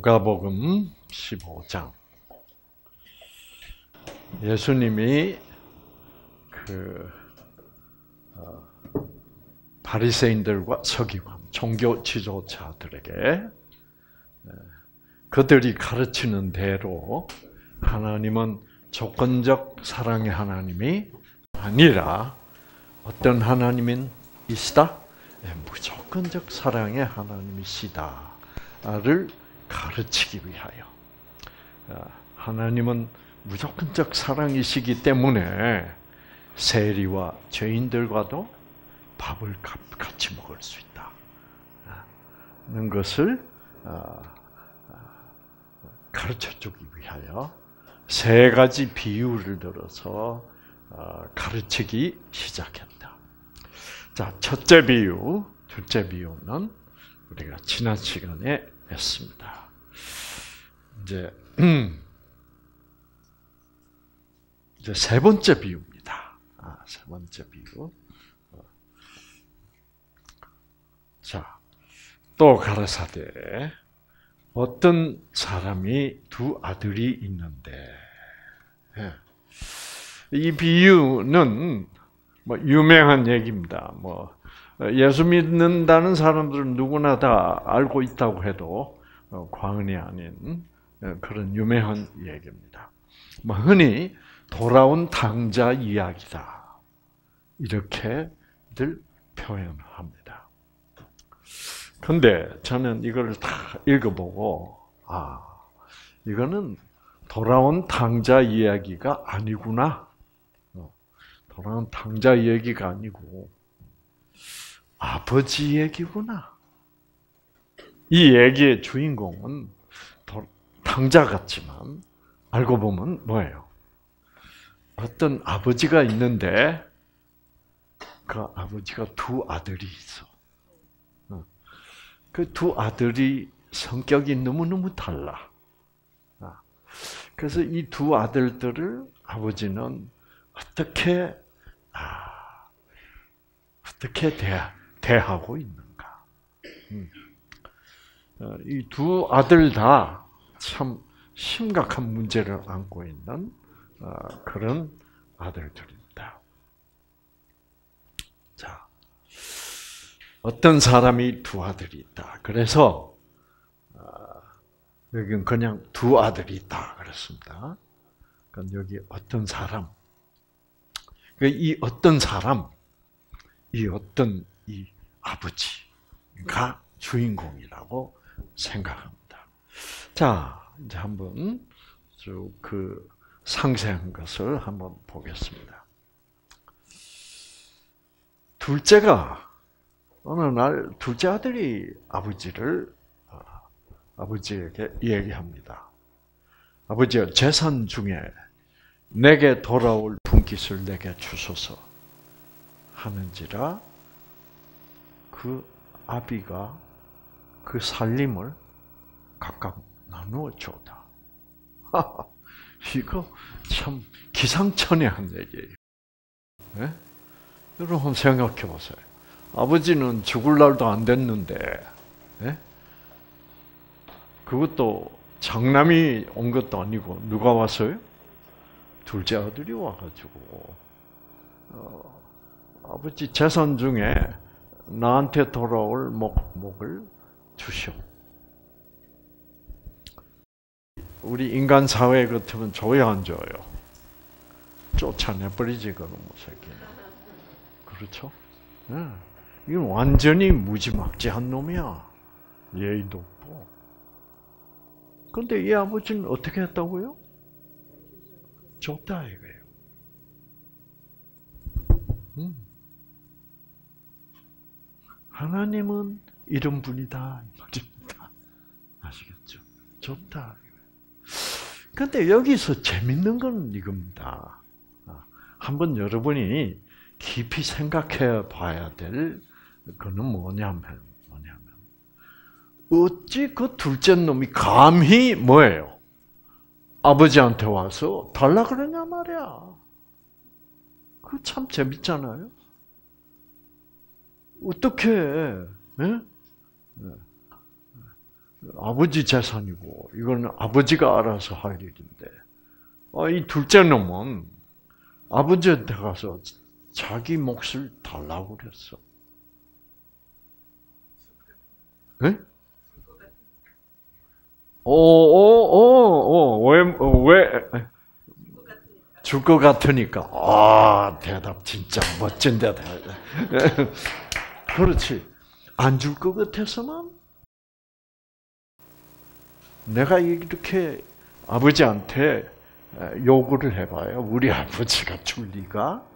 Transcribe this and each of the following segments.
누가복음 15장. 예수님이 그 어, 바리새인들과 서기관, 종교 지도자들에게 그들이 가르치는 대로 하나님은 조건적 사랑의 하나님이 아니라 어떤 하나님인 이시다? 네, 무조건적 사랑의 하나님이시다를 가르치기 위하여 아, 하나님은 무조건적 사랑이시기 때문에 세리와 죄인들과도 밥을 같이 먹을 수 있다는 것을 아, 가르쳐 주기 위하여 세 가지 비유를 들어서 어, 가르치기 시작했다. 자, 첫째 비유, 둘째 비유는 우리가 지난 시간에 했습니다. 이제, 음, 이제 세 번째 비유입니다. 아, 세 번째 비유. 어. 자, 또 가라사대 어떤 사람이 두 아들이 있는데 예. 이 비유는 뭐 유명한 얘기입니다. 뭐 예수 믿는다는 사람들은 누구나 다 알고 있다고 해도 어, 과언이 아닌 어, 그런 유명한 얘기입니다. 뭐 흔히 돌아온 당자 이야기다 이렇게들 표현합니다. 근데 저는 이걸 다 읽어보고 아 이거는 돌아온 당자 이야기가 아니구나. 어, 돌아온 당자 이야기가 아니고 아버지 얘기구나. 이 얘기의 주인공은 당자 같지만 알고 보면 뭐예요? 어떤 아버지가 있는데 그 아버지가 두 아들이 있어. 그 두 아들이 성격이 너무너무 달라. 아, 그래서 이 두 아들들을 아버지는 어떻게, 아, 어떻게 대, 대하고 있는가. 음. 어, 이두 아들 다 참 심각한 문제를 안고 있는 어, 그런 아들들입니다. 자, 어떤 사람이 두 아들이 있다. 그래서 아, 여기는 그냥 두 아들이 있다 그랬습니다. 그러니까 여기 어떤 사람, 그이 어떤 사람, 이 어떤 이 아버지가 주인공이라고 생각합니다. 자, 이제 한번 그 상세한 것을 한번 보겠습니다. 둘째가 어느 날 둘째 아들이 아버지를 어, 아버지에게 얘기합니다. 아버지여 재산 중에 내게 돌아올 분깃을 내게 주소서 하는지라 그 아비가 그 살림을 각각 나누어 줬다. 이거 참 기상천외한 얘기예요. 네? 여러분 생각해 보세요. 아버지는 죽을 날도 안 됐는데, 예? 그것도 장남이 온 것도 아니고 누가 왔어요? 둘째 아들이 와가지고 어, 아버지 재산 중에 나한테 돌아올 목, 목을 주시오. 우리 인간 사회 같으면 안 줘요? 쫓아내버리지 그런 새끼는. 그렇죠? 네. 이건 완전히 무지막지한 놈이야. 예의도 없고. 근데 이 아버지는 어떻게 했다고요? 줬다 이거예요. 음. 하나님은 이런 분이다 말입니다. 아시겠죠? 줬다. 근데 여기서 재밌는 건 이겁니다. 아, 한번 여러분이 깊이 생각해 봐야 될 그는 뭐냐면, 뭐냐면, 어찌 그 둘째 놈이 감히 뭐예요? 아버지한테 와서 달라 그러냐 말이야. 그 참 재밌잖아요. 어떻게? 예? 아버지 재산이고 이건 아버지가 알아서 할 일인데 어, 이 둘째 놈은 아버지한테 가서 자기 몫을 달라고 그랬어. 네? 오, 오, 오, 오, 왜, 왜, 줄것 같으니까. 아, 대답 진짜 멋진 대답. 그렇지. 안 줄 것 같아서는 내가 이렇게 아버지한테 요구를 해봐요. 우리 아버지가 줄 리가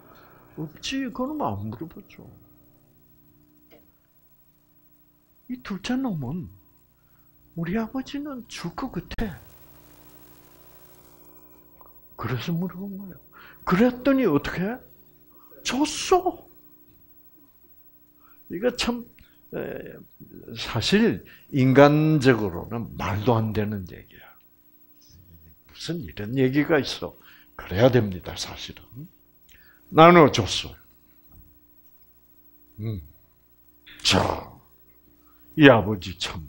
없지. 그럼 안 물어보죠. 이 둘째 놈은 우리 아버지는 줄 것 같아. 그래서 물어본 거예요. 그랬더니 어떻게? 줬어. 이거 참 사실 인간적으로는 말도 안 되는 얘기야. 무슨 이런 얘기가 있어. 그래야 됩니다, 사실은. 나눠줬어요. 음. 자, 이 아버지 참,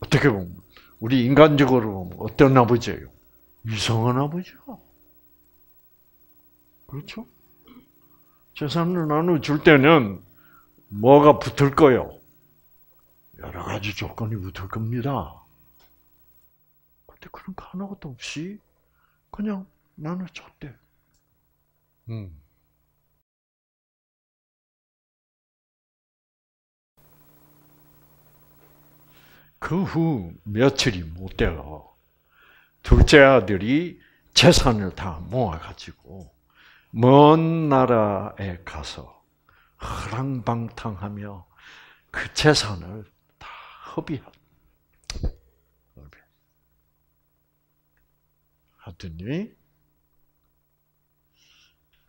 어떻게 보면, 우리 인간적으로 보면 어떤 아버지예요? 이상한 아버지요. 그렇죠? 재산을 나눠줄 때는 뭐가 붙을 거요? 여러 가지 조건이 붙을 겁니다. 근데 그런 거 하나도 없이 그냥 나눠줬대. 음. 그 후 며칠이 못 되어 둘째 아들이 재산을 다 모아가지고 먼 나라에 가서 허랑방탕하며 그 재산을 다 허비하. 하더니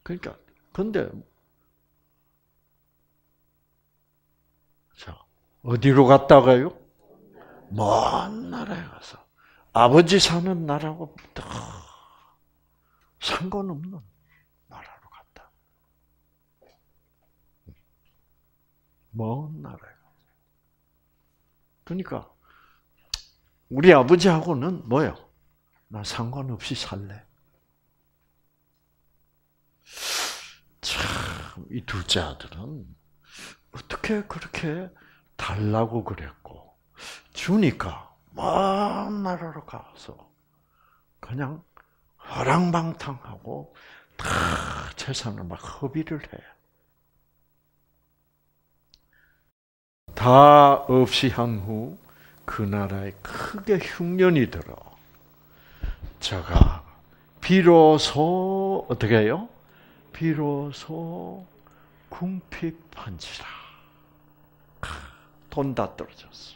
그러니까 근데 자 어디로 갔다가요? 먼 나라에 가서 아버지 사는 나라고 상관없는 나라로 갔다. 먼 나라에. 그러니까 우리 아버지하고는 뭐요? 나 상관없이 살래. 참, 이 둘째 아들은 어떻게 그렇게 달라고 그랬고, 주니까 먼 나라로 가서 그냥 허랑방탕하고 다 재산을 막 허비를 해. 다 없이 한 후 그 나라에 크게 흉년이 들어. 저가 비로소 어떻게 해요? 비로소 궁핍한지라. 돈 다 떨어졌어.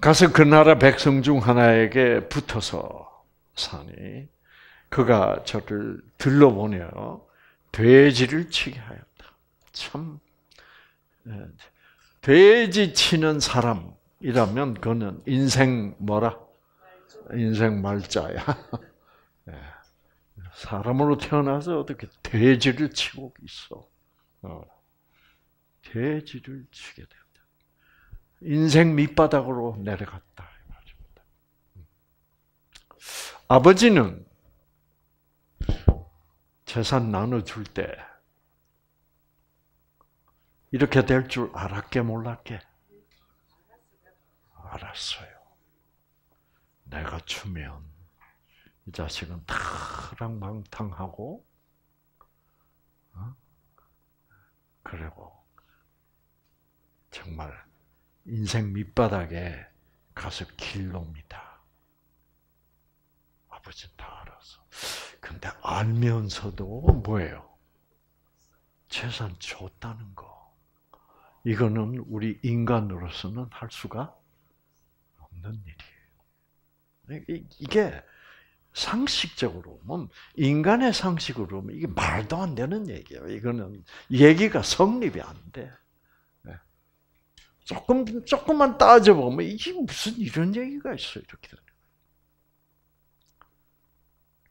가서 그 나라 백성 중 하나에게 붙어서 사니 그가 저를 들러보내어 돼지를 치게 하였다. 참 예, 돼지 치는 사람이라면 그는 인생 뭐라? 인생 말자야. 예, 사람으로 태어나서 어떻게 돼지를 치고 있어? 어, 돼지를 치게 돼. 인생 밑바닥으로 내려갔다. 아버지는 재산 나눠줄 때 이렇게 될 줄 알았게 몰랐게? 알았어요. 내가 주면 이 자식은 타랑망탕하고 어? 그리고 정말 인생 밑바닥에 가서 길놉니다. 아버지는 다 알아서. 근데 알면서도 뭐예요? 재산 줬다는 거. 이거는 우리 인간으로서는 할 수가 없는 일이에요. 이게 상식적으로 보면 인간의 상식으로 보면 이게 말도 안 되는 얘기예요. 이거는 얘기가 성립이 안 돼. 조금 조금만 따져 보면 이게 무슨 이런 얘기가 있어 이렇게.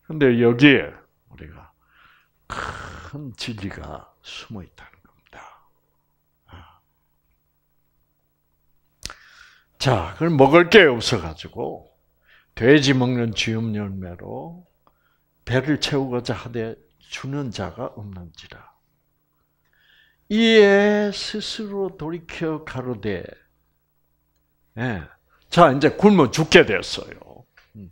근데 여기에 우리가 큰 진리가 숨어 있다는 겁니다. 아. 자, 그럼 먹을 게 없어가지고 돼지 먹는 쥐음 열매로 배를 채우고자 하되 주는 자가 없는지라. 이에 스스로 돌이켜 가로되, 예. 자 이제 굶어 죽게 됐어요. 음.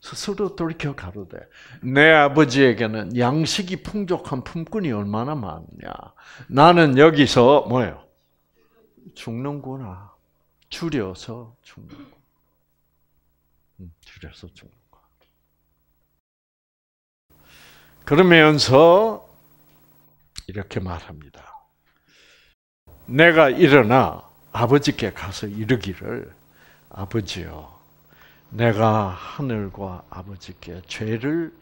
스스로 돌이켜 가로되, 내 아버지에게는 양식이 풍족한 품꾼이 얼마나 많냐. 나는 여기서 뭐예요? 죽는구나. 줄여서 죽는 거. 음, 줄여서 죽는 거. 그러면서 이렇게 말합니다. 내가 일어나 아버지께 가서 이르기를 아버지여 내가 하늘과 아버지께 죄를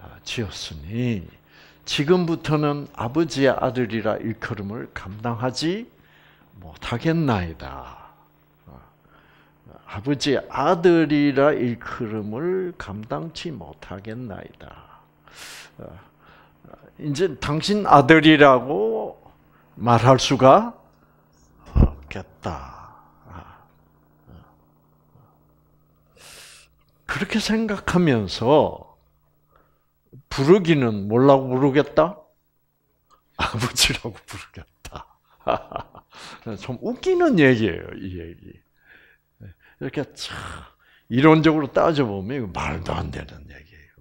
아, 지었으니 지금부터는 아버지의 아들이라 일컬음을 감당하지 못하겠나이다. 아버지의 아들이라 일컬음을 감당치 못하겠나이다. 이제 당신 아들이라고 말할 수가 없겠다. 그렇게 생각하면서 부르기는 뭐라고 부르겠다? 아버지라고 부르겠다. 좀 웃기는 얘기예요, 이 얘기. 이렇게 참 이론적으로 따져보면 이거 말도 안 되는 얘기예요.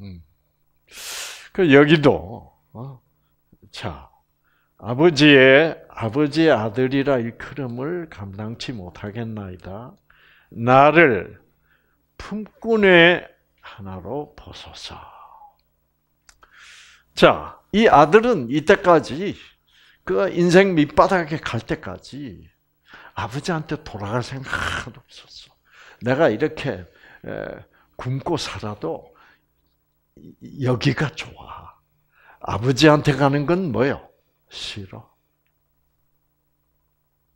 음. 그 여기도 어? 자 아버지의 아버지의 아들이라 일컬음을 감당치 못하겠나이다. 나를 품꾼의 하나로 보소서. 자, 이 아들은 이때까지 그 인생 밑바닥에 갈 때까지 아버지한테 돌아갈 생각 하나도 없었어. 내가 이렇게 굶고 살아도 여기가 좋아. 아버지한테 가는 건 뭐요? 싫어.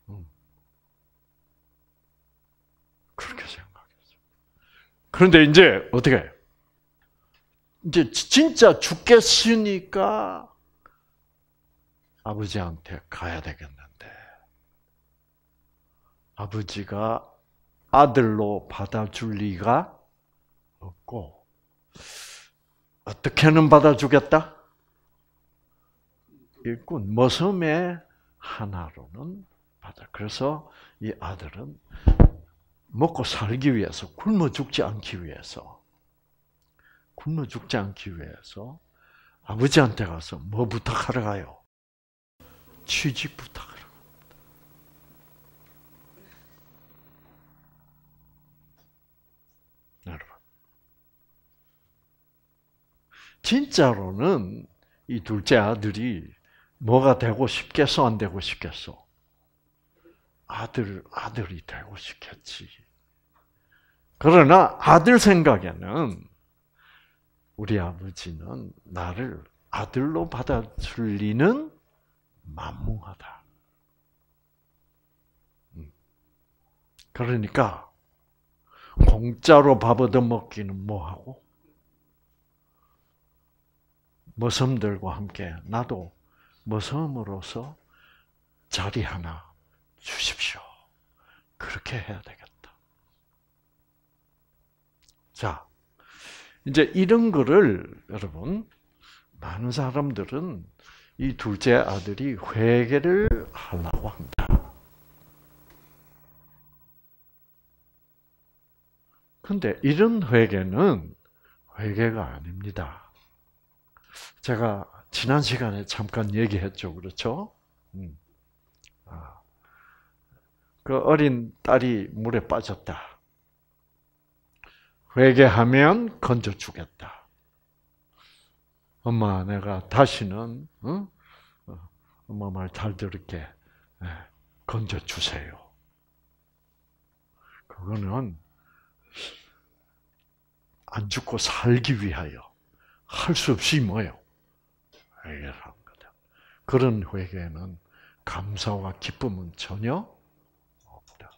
음. 그렇게 생각했어. 그런데 이제 어떻게? 이제 진짜 죽겠으니까 아버지한테 가야 되겠네. 아버지가 아들로 받아줄 리가 없고 어떻게는 받아주겠다? 일꾼 머슴의 하나로는 받아. 그래서 이 아들은 먹고 살기 위해서 굶어 죽지 않기 위해서 굶어 죽지 않기 위해서 아버지한테 가서 뭐 부탁하러 가요? 취직 부탁. 진짜로는 이 둘째 아들이 뭐가 되고 싶겠어, 안 되고 싶겠어? 아들, 아들이 되고 싶겠지. 그러나 아들 생각에는 우리 아버지는 나를 아들로 받아줄 리는 만무하다. 음. 그러니까 공짜로 밥 얻어먹기는 뭐하고 머슴들과 함께 나도 머슴으로서 자리 하나 주십시오. 그렇게 해야 되겠다. 자, 이제 이런 거를 여러분 많은 사람들은 이 둘째 아들이 회개를 하려고 합니다. 근데 이런 회개는 회개가 아닙니다. 제가 지난 시간에 잠깐 얘기했죠, 그렇죠? 음. 아. 그 어린 딸이 물에 빠졌다. 회개하면 건져 주겠다. 엄마, 내가 다시는 어? 어 엄마 말 잘 들을게. 네, 건져 주세요. 그거는 안 죽고 살기 위하여 할 수 없이 뭐요? 회개를 한 거다. 그런 회개는 감사와 기쁨은 전혀 없다.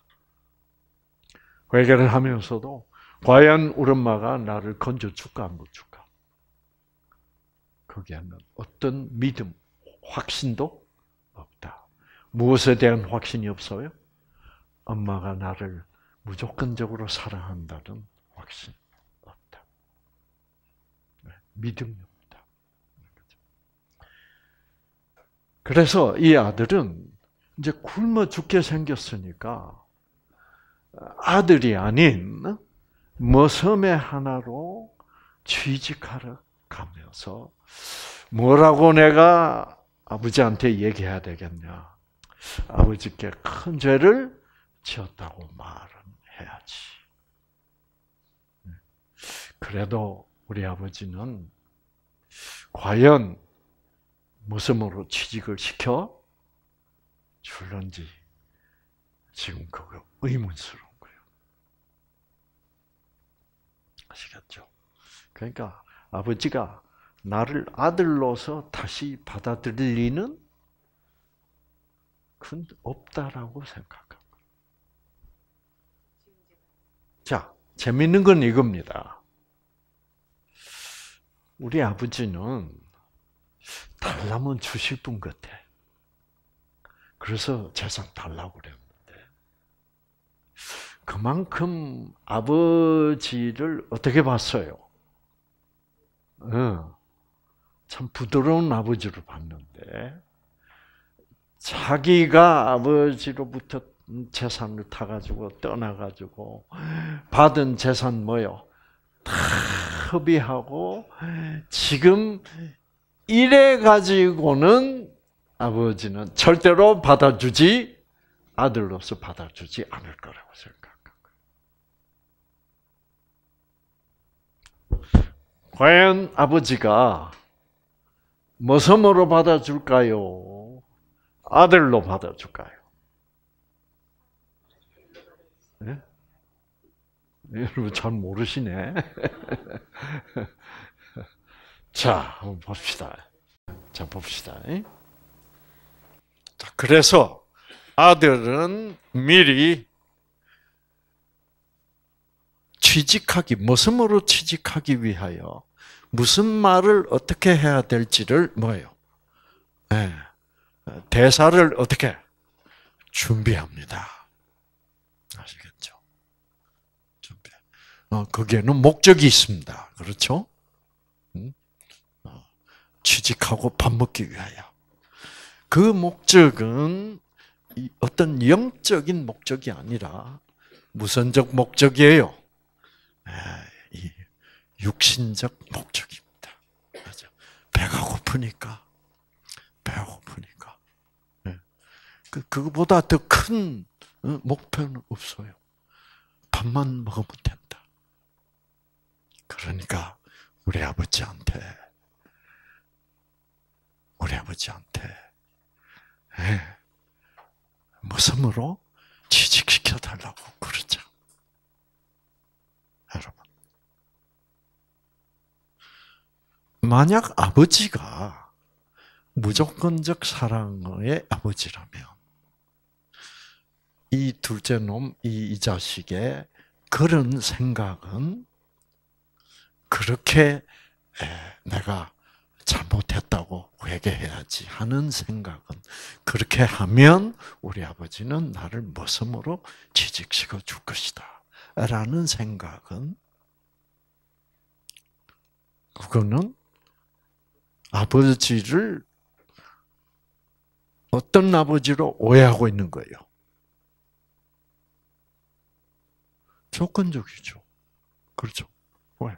회개를 하면서도 과연 우리 엄마가 나를 건져 줄까 안 줄까? 거기에는 어떤 믿음, 확신도 없다. 무엇에 대한 확신이 없어요? 엄마가 나를 무조건적으로 사랑한다는 확신 없다. 네, 믿음이 없다. 그래서 이 아들은 이제 굶어 죽게 생겼으니까 아들이 아닌 머섬의 하나로 취직하러 가면서 뭐라고 내가 아버지한테 얘기해야 되겠냐? 아버지께 큰 죄를 지었다고 말은 해야지. 그래도 우리 아버지는 과연 무슨으로 취직을 시켜 줄런지 지금 그거 의문스러운 거예요. 아시겠죠? 그러니까 아버지가 나를 아들로서 다시 받아들이는 큰 없다라고 생각합니다. 자, 재밌는 건 이겁니다. 우리 아버지는 달라면 주실 분 같아. 그래서 재산 달라고 그랬는데. 그만큼 아버지를 어떻게 봤어요? 어, 참 부드러운 아버지로 봤는데, 자기가 아버지로부터 재산을 타가지고 떠나가지고 받은 재산 뭐요? 다 협의하고 지금 이래 가지고는 아버지는 절대로 받아주지 아들로서 받아주지 않을 거라고 거예요. 과연 아버지가 무엇으로 받아줄까요? 아들로 받아줄까요? 네? 여러분 잘 모르시네. 자, 한번 봅시다. 자, 봅시다. 자, 그래서 아들은 미리 취직하기, 무슨으로 취직하기 위하여 무슨 말을 어떻게 해야 될지를 뭐예요? 네. 대사를 어떻게 준비합니다. 아시겠죠? 준비. 어, 거기에는 목적이 있습니다. 그렇죠? 취직하고 밥 먹기 위하여. 그 목적은 어떤 영적인 목적이 아니라 무선적 목적이에요. 이 육신적 목적입니다. 맞아. 배가 고프니까, 배가 고프니까. 네. 그, 그거보다 더큰 어, 목표는 없어요. 밥만 먹으면 된다. 그러니까, 우리 아버지한테, 우리 아버지한테, 네. 무슨으로 취직시켜 달라고 그러죠. 여러분. 만약 아버지가 무조건적 사랑의 아버지라면 이 둘째 놈, 이, 이 자식의 그런 생각은 그렇게 에, 내가 잘못했 다고 회개해야지 하는 생각은 그렇게 하면 우리 아버지는 나를 머슴으로 취직시켜 줄 것이다. 라는 생각은 그거는 아버지를 어떤 아버지로 오해하고 있는 거예요. 조건적이죠. 그렇죠. 왜?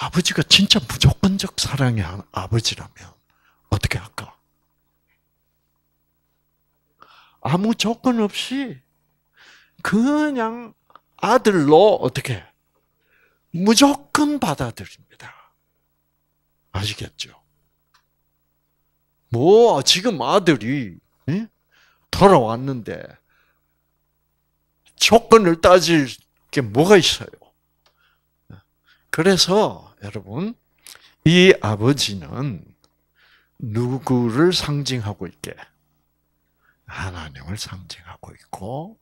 아버지가 진짜 무조건적 사랑의 아버지라면 어떻게 할까? 아무 조건 없이 그냥 아들로 어떻게 무조건 받아들입니다. 아시겠죠? 뭐 지금 아들이 예? 돌아왔는데 조건을 따질 게 뭐가 있어요? 그래서 여러분 이 아버지는 누구를 상징하고 있게? 하나님을 상징하고 있고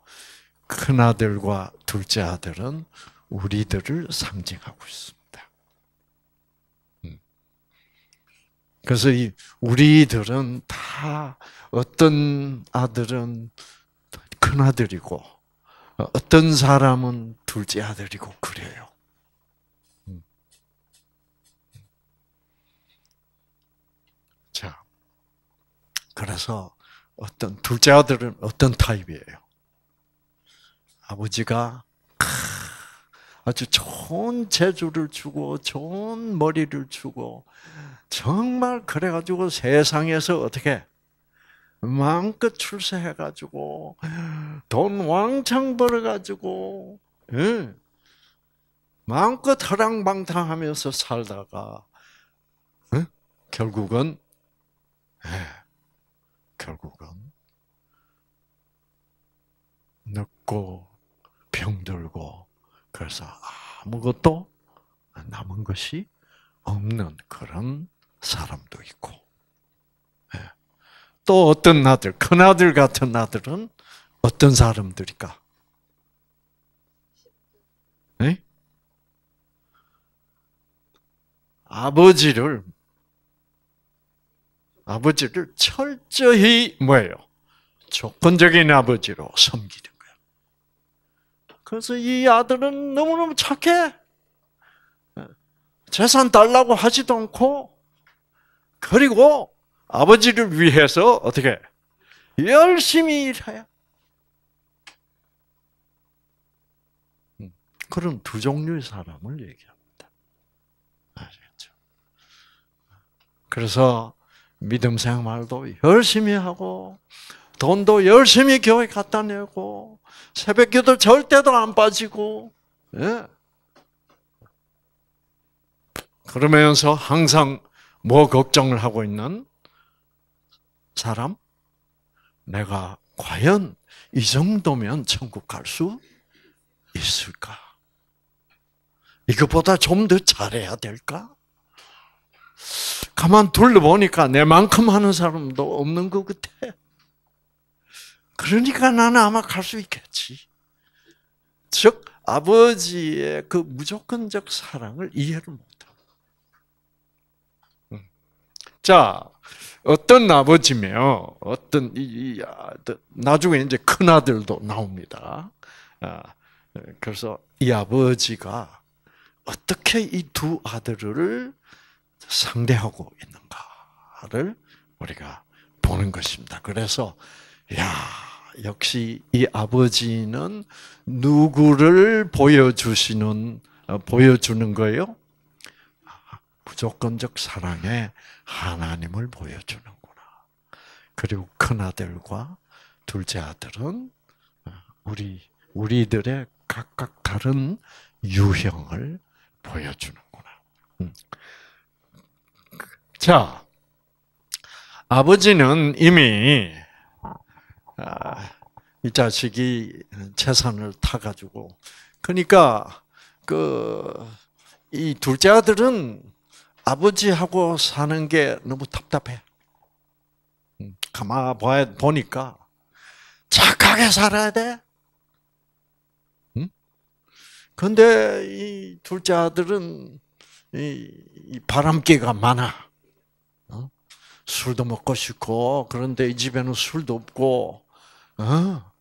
큰 아들과 둘째 아들은 우리들을 상징하고 있습니다. 그래서 이 우리들은 다 어떤 아들은 큰 아들이고 어떤 사람은 둘째 아들이고 그래요. 음. 자, 그래서 어떤 둘째 아들은 어떤 타입이에요? 아버지가 아주 좋은 재주를 주고 좋은 머리를 주고 정말 그래가지고 세상에서 어떻게 마음껏 출세해가지고 돈 왕창 벌어가지고 예. 마음껏 허랑방탕하면서 살다가 예? 결국은 예. 결국은 늙고 병들고 그래서 아무것도 남은 것이 없는 그런 사람도 있고 또 어떤 아들, 큰 아들 같은 아들은 어떤 사람들일까? 네? 아버지를 아버지를 철저히 뭐예요? 조건적인 아버지로 섬기는 거예요. 그래서 이 아들은 너무너무 착해. 재산 달라고 하지도 않고 그리고 아버지를 위해서 어떻게 열심히 일해야. 음, 그런 두 종류의 사람을 얘기합니다. 아시겠죠? 그래서 믿음 생활도 열심히 하고 돈도 열심히 교회 갖다 내고 새벽 기도 절대도 안 빠지고 예. 그러면서 항상 뭐 걱정을 하고 있는 사람? 내가 과연 이 정도면 천국 갈 수 있을까? 이것보다 좀 더 잘해야 될까? 가만 둘러보니까 내만큼 하는 사람도 없는 것 같아. 그러니까 나는 아마 갈 수 있겠지. 즉, 아버지의 그 무조건적 사랑을 이해를 못하 음. 자, 어떤 아버지며 어떤 이, 아, 나중에 이제 큰 아들도 나옵니다. 아, 그래서 이 아버지가 어떻게 이 두 아들을 상대하고 있는가를 우리가 보는 것입니다. 그래서 야 역시 이 아버지는 누구를 보여주시는 어, 보여주는 거예요? 무조건적 사랑의 하나님을 보여주는구나. 그리고 큰 아들과 둘째 아들은 우리 우리들의 각각 다른 유형을 보여주는구나. 음. 자, 아버지는 이미 아, 이 자식이 재산을 타가지고 그러니까 그 이 둘째 아들은 아버지하고 사는 게 너무 답답해. 음, 가만 보니까 착하게 살아야 돼. 근데 이 둘째 아들은 이, 바람기가 많아. 어? 술도 먹고 싶고 그런데 이 집에는 술도 없고, 어?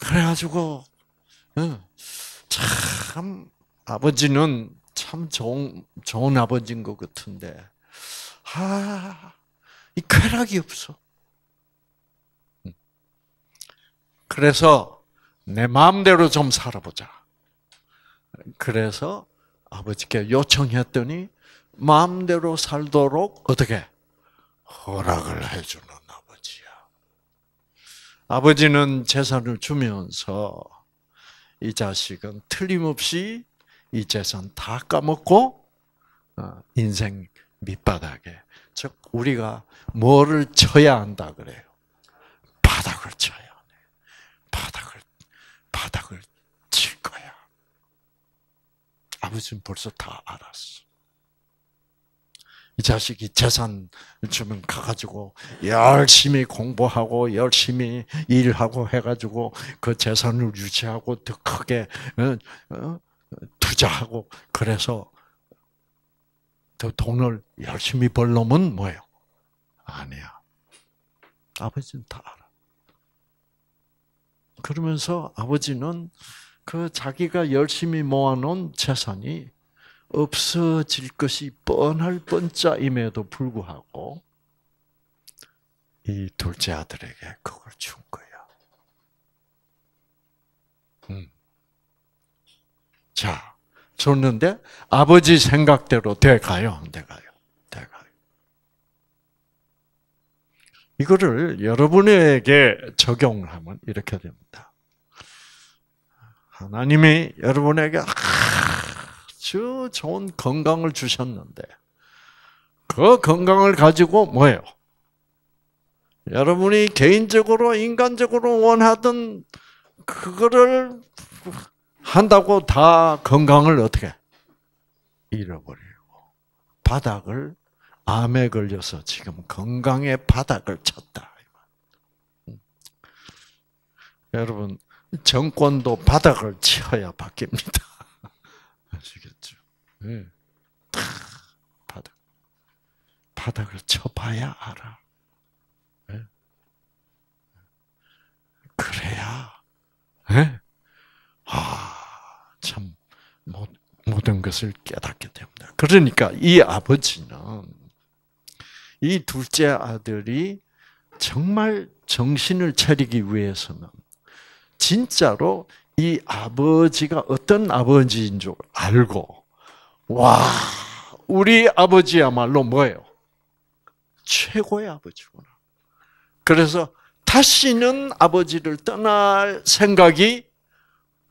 그래가지고 어? 참 아버지는 참 좋은, 좋은 아버지인 것 같은데, 아, 이 쾌락이 없어. 음. 그래서 내 마음대로 좀 살아보자. 그래서 아버지께 요청했더니 마음대로 살도록 어떻게 허락을 해주는 아버지야. 아버지는 재산을 주면서 이 자식은 틀림없이 이 재산 다 까먹고 어, 인생 밑바닥에 즉 우리가 뭐를 쳐야 한다 그래요. 바닥을 쳐야 해. 바닥을 바닥을 칠 거야. 아버지는 벌써 다 알았어. 이 자식이 재산 주면 가가지고 열심히 공부하고 열심히 일하고 해가지고 그 재산을 유지하고 더 크게 어, 어, 투자하고 그래서 더 돈을 열심히 벌려면 뭐예요? 아니야. 아버지는 다 알아. 그러면서 아버지는 그 자기가 열심히 모아놓은 재산이 없어질 것이 뻔할 뻔짜임에도 불구하고 이 둘째 아들에게 그걸 준 거야. 음. 자, 줬는데 아버지 생각대로 돼 가요, 안 돼 가요? 돼 가요. 이거를 여러분에게 적용을 하면 이렇게 됩니다. 하나님이 여러분에게 아주 좋은 건강을 주셨는데 그 건강을 가지고 뭐예요? 여러분이 개인적으로 인간적으로 원하던 그거를 한다고 다 건강을 어떻게 잃어버리고 바닥을 암에 걸려서 지금 건강의 바닥을 쳤다. 여러분 정권도 바닥을 쳐야 바뀝니다. 아시겠죠? 네. 바닥 바닥을 쳐봐야 알아. 네. 그래야 네? 아, 참 모든 것을 깨닫게 됩니다. 그러니까 이 아버지는 이 둘째 아들이 정말 정신을 차리기 위해서는 진짜로 이 아버지가 어떤 아버지인 줄 알고 와 우리 아버지야말로 뭐예요? 최고의 아버지구나. 그래서 다시는 아버지를 떠날 생각이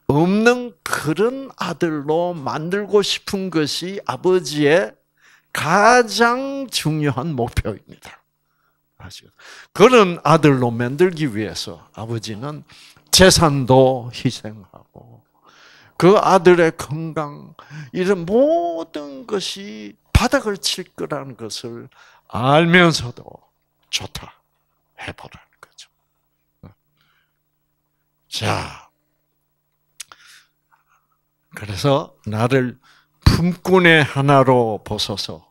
없는 그런 아들로 만들고 싶은 것이 아버지의 가장 중요한 목표입니다. 그런 아들로 만들기 위해서 아버지는 재산도 희생하고 그 아들의 건강 이런 모든 것이 바닥을 칠 거라는 것을 알면서도 좋다 해보라는 거죠. 자, 그래서 나를 품꾼의 하나로 보소서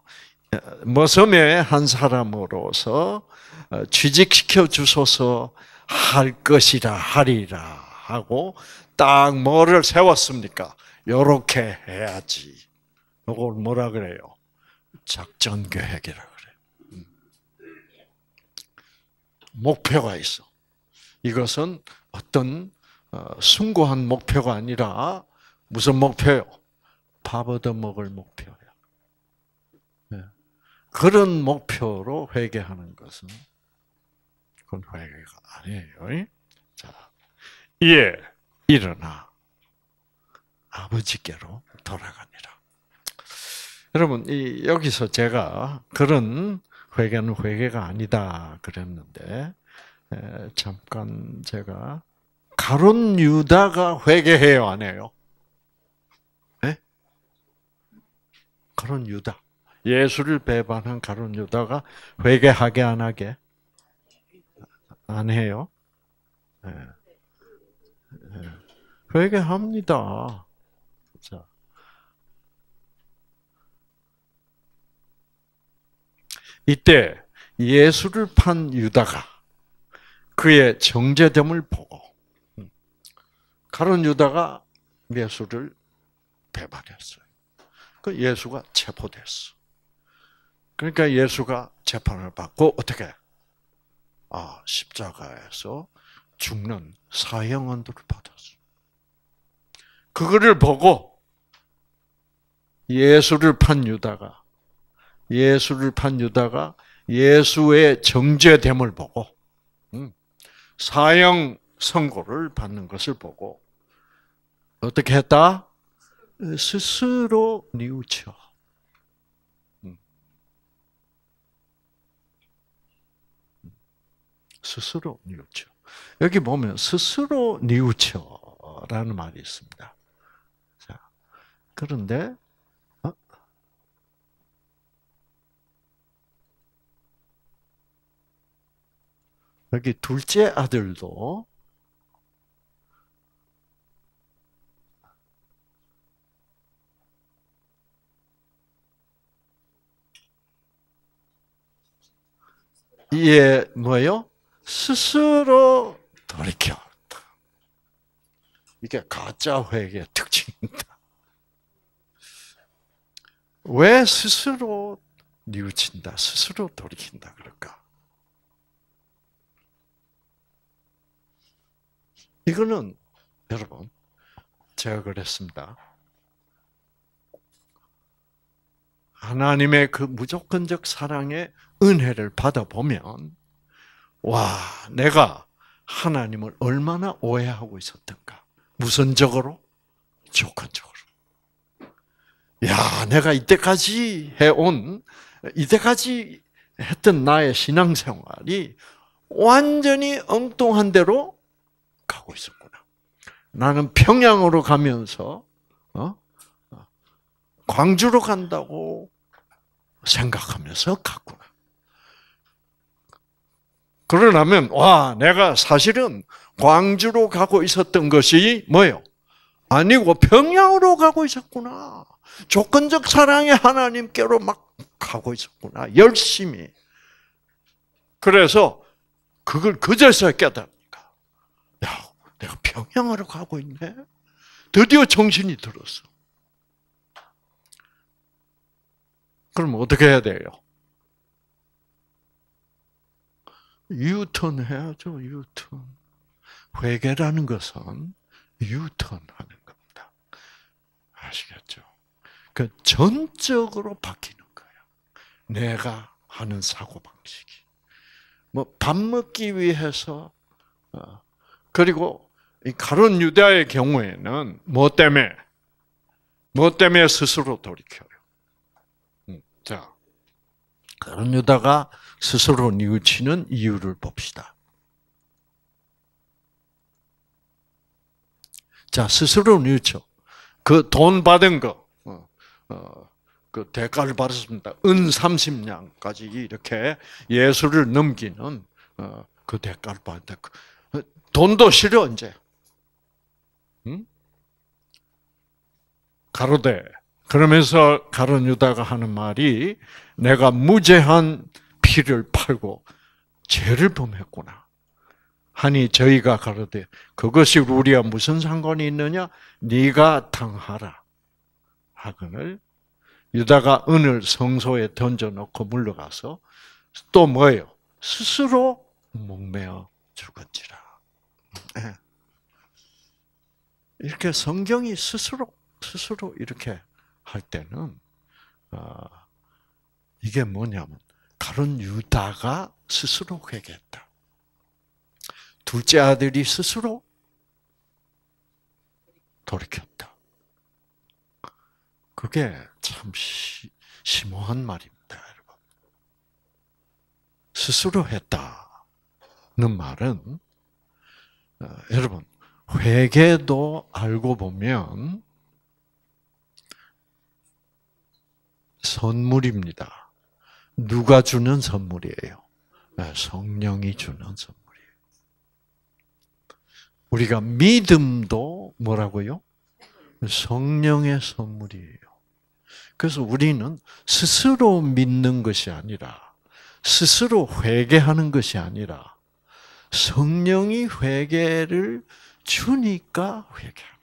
머섬의 한 사람으로서 어, 취직시켜 주소서 할 것이라 하리라 하고 딱 뭐를 세웠습니까? 요렇게 해야지. 이걸 뭐라 그래요? 작전 계획이라 그래. 음. 목표가 있어. 이것은 어떤 어, 숭고한 목표가 아니라 무슨 목표요? 밥 얻어 먹을 목표야. 네. 그런 목표로 회개하는 것은 그건 회개가 아니에요. 자, 예, 일어나 아버지께로 돌아가니라. 여러분, 이 여기서 제가 그런 회개는 회개가 아니다 그랬는데 에, 잠깐 제가 가론 유다가 회개해요, 안 해요? 가론 유다. 예수를 배반한 가론 유다가 회개하게 안 하게? 안 해요. 네. 네. 회개합니다. 자. 이때 예수를 판 유다가 그의 정제됨을 보고 가론 유다가 예수를 배반했어요. 그 예수가 체포됐어. 그러니까 예수가 재판을 받고 어떻게? 아 십자가에서 죽는 사형언도를 받았어. 그거를 보고 예수를 판 유다가 예수를 판 유다가 예수의 정죄됨을 보고 사형 선고를 받는 것을 보고 어떻게 했다? 스스로 뉘우쳐. 스스로 뉘우쳐. 여기 보면 스스로 뉘우쳐라는 말이 있습니다. 자, 그런데 어? 여기 둘째 아들도 이에 뭐요? 스스로 돌이켜. 이게 가짜 회개의 특징입니다. 왜 스스로 뉘우친다, 스스로 돌이킨다 그럴까? 이거는 여러분 제가 그랬습니다. 하나님의 그 무조건적 사랑의 은혜를 받아보면, 와, 내가 하나님을 얼마나 오해하고 있었던가. 무선적으로, 조건적으로. 야, 내가 이때까지 해온, 이때까지 했던 나의 신앙생활이 완전히 엉뚱한 대로 가고 있었구나. 나는 평양으로 가면서, 어? 광주로 간다고 생각하면서 갔구나. 그러려면 와 내가 사실은 광주로 가고 있었던 것이 뭐요? 아니고 평양으로 가고 있었구나. 조건적 사랑의 하나님께로 막 가고 있었구나. 열심히. 그래서 그걸 그제서 깨닫니까. 야, 내가 평양으로 가고 있네. 드디어 정신이 들었어. 그럼 어떻게 해야 돼요? 유턴 해야죠, 유턴. 회개라는 것은 유턴 하는 겁니다. 아시겠죠? 그 전적으로 바뀌는 거예요. 내가 하는 사고방식이. 뭐, 밥 먹기 위해서, 어, 그리고 이 가론 유다의 경우에는 뭐 때문에, 뭐 때문에 스스로 돌이켜요? 자, 그런 유다가 스스로 뉘우치는 이유를 봅시다. 자, 스스로 뉘우쳐. 그 돈 받은 거, 어, 어, 그 대가를 받았습니다. 은 30냥까지 이렇게 예수를 넘기는 어, 그 대가를 받았다. 그, 돈도 싫어, 이제. 응? 가로대. 그러면서 가론 유다가 하는 말이 내가 무죄한 피를 팔고 죄를 범했구나. 하니 저희가 가로되 그것이 우리와 무슨 상관이 있느냐? 네가 당하라. 하거늘 유다가 은을 성소에 던져놓고 물러가서 또 뭐예요? 스스로 목매어 죽었지라. 예. 이렇게 성경이 스스로 스스로 이렇게 할 때는 어, 이게 뭐냐면 가론 유다가 스스로 회개했다. 둘째 아들이 스스로 돌이켰다. 그게 참 시, 심오한 말입니다, 여러분. 스스로 했다는 말은 어, 여러분 회개도 알고 보면 선물입니다. 누가 주는 선물이에요? 네, 성령이 주는 선물이에요. 우리가 믿음도 뭐라고요? 성령의 선물이에요. 그래서 우리는 스스로 믿는 것이 아니라 스스로 회개하는 것이 아니라 성령이 회개를 주니까 회개하는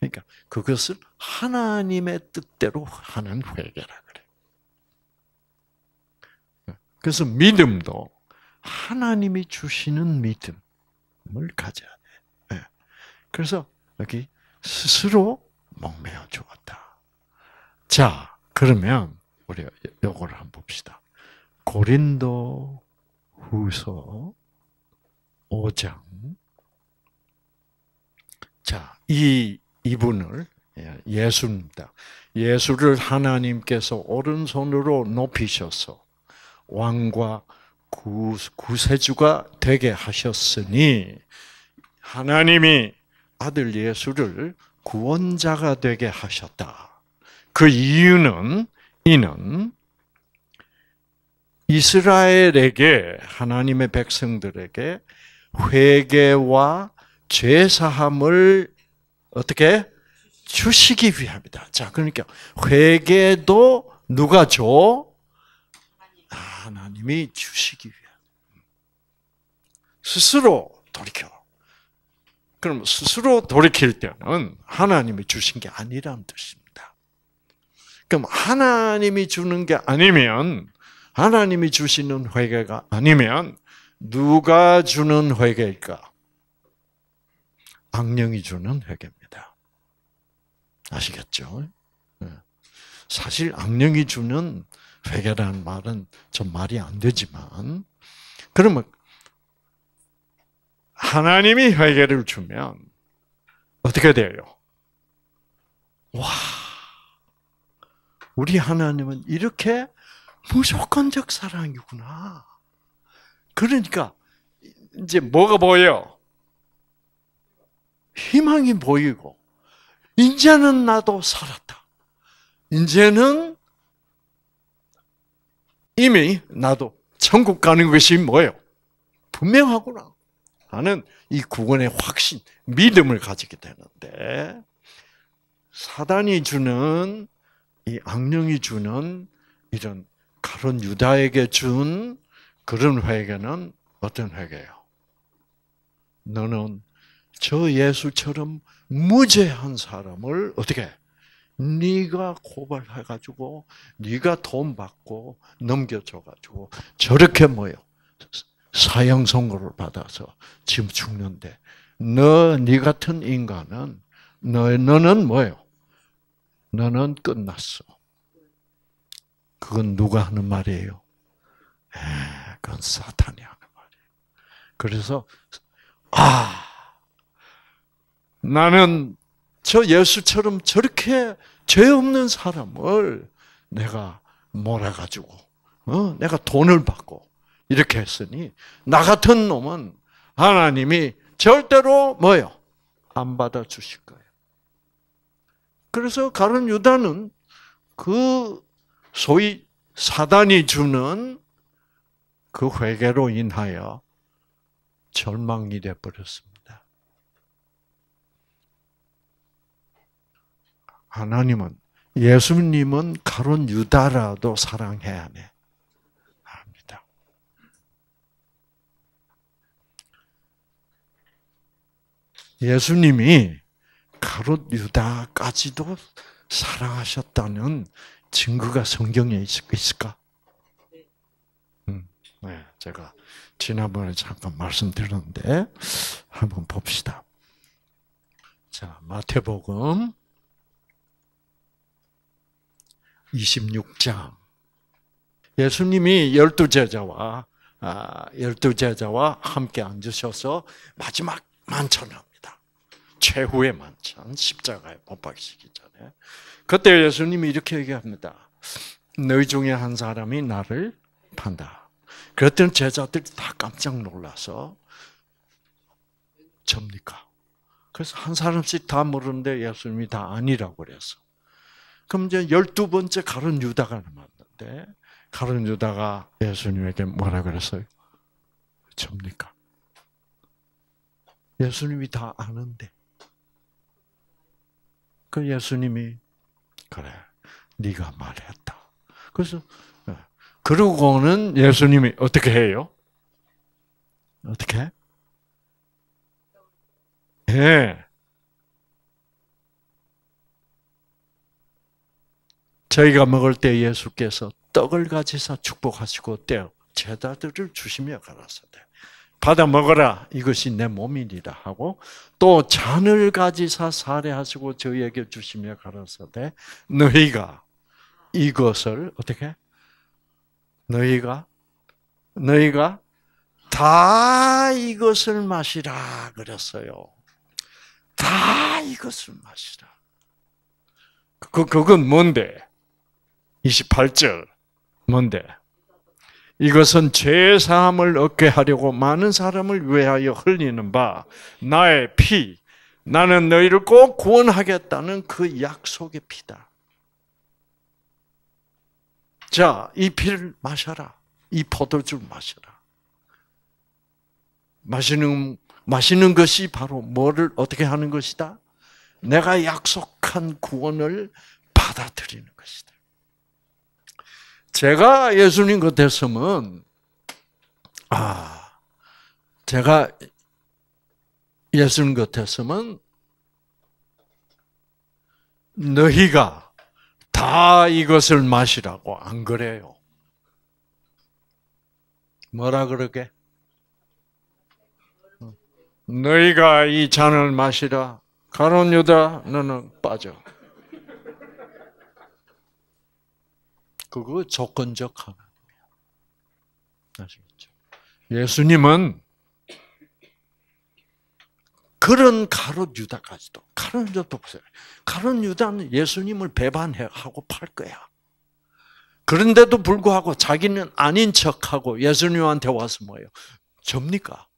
그러니까 그것을 하나님의 뜻대로 하는 회개라 그래. 그래서 믿음도 하나님이 주시는 믿음을 가져야 돼. 예. 그래서 여기 스스로 목매어 죽었다. 자, 그러면 우리 요거를 한번 봅시다. 고린도 후서 5장. 자, 이 이분을 예, 예수입니다. 예수를 하나님께서 오른손으로 높이셔서 왕과 구, 구세주가 되게 하셨으니 하나님이 아들 예수를 구원자가 되게 하셨다. 그 이유는 이는 이스라엘에게 하나님의 백성들에게 회개와 죄 사함을 어떻게 주시기 위함이다. 자, 그러니까 회개도 누가 줘? 하나님이 주시기 위함. 스스로 돌이켜. 그럼 스스로 돌이킬 때는 하나님이 주신 게 아니라는 뜻입니다. 그럼 하나님이 주는 게 아니면 하나님이 주시는 회개가 아니면 누가 주는 회개일까? 악령이 주는 회개입니다. 아시겠죠? 네. 사실 악령이 주는 회개라는 말은 좀 말이 안 되지만 그러면 하나님이 회개를 주면 어떻게 돼요? 와, 우리 하나님은 이렇게 무조건적 사랑이구나. 그러니까 이제 뭐가 보여? 희망이 보이고 이제는 나도 살았다. 이제는 이미 나도 천국 가는 것이 뭐예요? 분명하구나. 하는 이 구원의 확신, 믿음을 가지게 되는데 사단이 주는 이 악령이 주는 이런 가론 유다에게 준 그런 회개는 어떤 회개예요? 너는 저 예수처럼 무죄한 사람을 어떻게 네가 고발해가지고 네가 돈 받고 넘겨줘가지고 저렇게 뭐요 사형 선고를 받아서 지금 죽는데 너 네 같은 인간은 너 너는 뭐요? 너는 끝났어. 그건 누가 하는 말이에요? 에, 그건 사탄이 하는 말이에요. 그래서 아 나는 저 예수처럼 저렇게 죄 없는 사람을 내가 몰아가지고 어? 내가 돈을 받고 이렇게 했으니 나 같은 놈은 하나님이 절대로 뭐요? 안 받아 주실 거예요. 그래서 가론 유다는 그 소위 사단이 주는 그 회개로 인하여 절망이 돼 버렸습니다. 하나님은 예수님은 가론 유다라도 사랑해야 해. 예수님이 가롯 유다까지도 사랑하셨다는 증거가 성경에 있을까? 음, 네, 제가 지난번에 잠깐 말씀드렸는데 한번 봅시다. 자, 마태복음 26장. 예수님이 열두 제자와 아, 열두 제자와 함께 앉으셔서 마지막 만찬을 최후의 만찬, 십자가에 못 박히기 전에. 그때 예수님이 이렇게 얘기합니다. 너희 중에 한 사람이 나를 판다. 그랬더니 제자들이 다 깜짝 놀라서 접니까? 그래서 한 사람씩 다 물었는데 예수님이 다 아니라고 그랬어. 그럼 이제 열두 번째 가론 유다가 남았는데 가론 유다가 예수님에게 뭐라 그랬어요? 접니까? 예수님이 다 아는데 그 예수님이 그래 네가 말했다. 그래서 예. 그러고는 예수님이 어떻게 해요? 어떻게? 예. 저희가 먹을 때 예수께서 떡을 가지사 축복하시고 떼어 제자들을 주시며 가라사대. 받아 먹어라. 이것이 내 몸이니라 하고 또 잔을 가지사 살해하시고 저희에게 주시며 가라사대 너희가 이것을 어떻게 너희가 너희가 다 이것을 마시라 그랬어요. 다 이것을 마시라. 그 그건 뭔데? 28절 뭔데? 이것은 죄 사함을 얻게 하려고 많은 사람을 위하여 흘리는 바 나의 피 나는 너희를 꼭 구원하겠다는 그 약속의 피다. 자, 이 피를 마셔라. 이 포도주를 마셔라. 마시는 마시는 것이 바로 뭐를 어떻게 하는 것이다? 내가 약속한 구원을 받아들이는 것이다. 제가 예수님 같았으면, 아, 제가 예수님 같았으면 너희가 다 이것을 마시라고 안 그래요. 뭐라 그러게? 너희가 이 잔을 마시라. 가론 유다 너는 빠져. 그거 조건적 하나님이야. 아시겠죠? 예수님은 그런 가롯 유다까지도 가롯 유다도 보세요. 가롯 유다는 예수님을 배반하고 팔 거야. 그런데도 불구하고 자기는 아닌 척하고 예수님한테 와서 뭐예요? 접니까?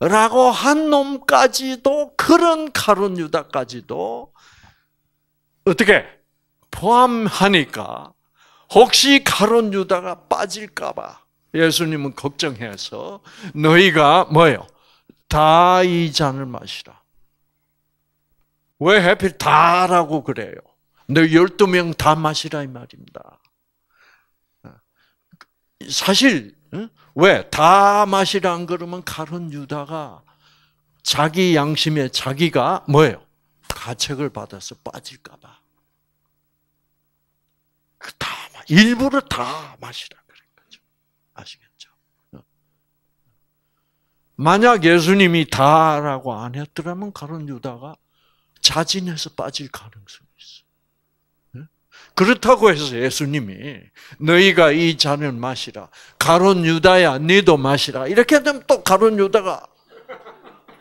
라고 한 놈까지도 그런 가론 유다까지도 어떻게 포함하니까 혹시 가론 유다가 빠질까봐 예수님은 걱정해서 너희가 뭐예요? 다 이 잔을 마시라. 왜 하필 다라고 그래요? 너 12명 다 마시라 이 말입니다. 사실 왜 다 마시라 그러면 가론 유다가 자기 양심에 자기가 뭐예요? 가책을 받아서 빠질까봐. 그다 일부러 다 마시라 그런 거죠. 아시겠죠? 만약 예수님이 다라고 안 했더라면 가론 유다가 자진해서 빠질 가능성이 있어. 그렇다고 해서 예수님이 너희가 이 잔을 마시라. 가론 유다야, 너도 마시라. 이렇게 되면 또 가론 유다가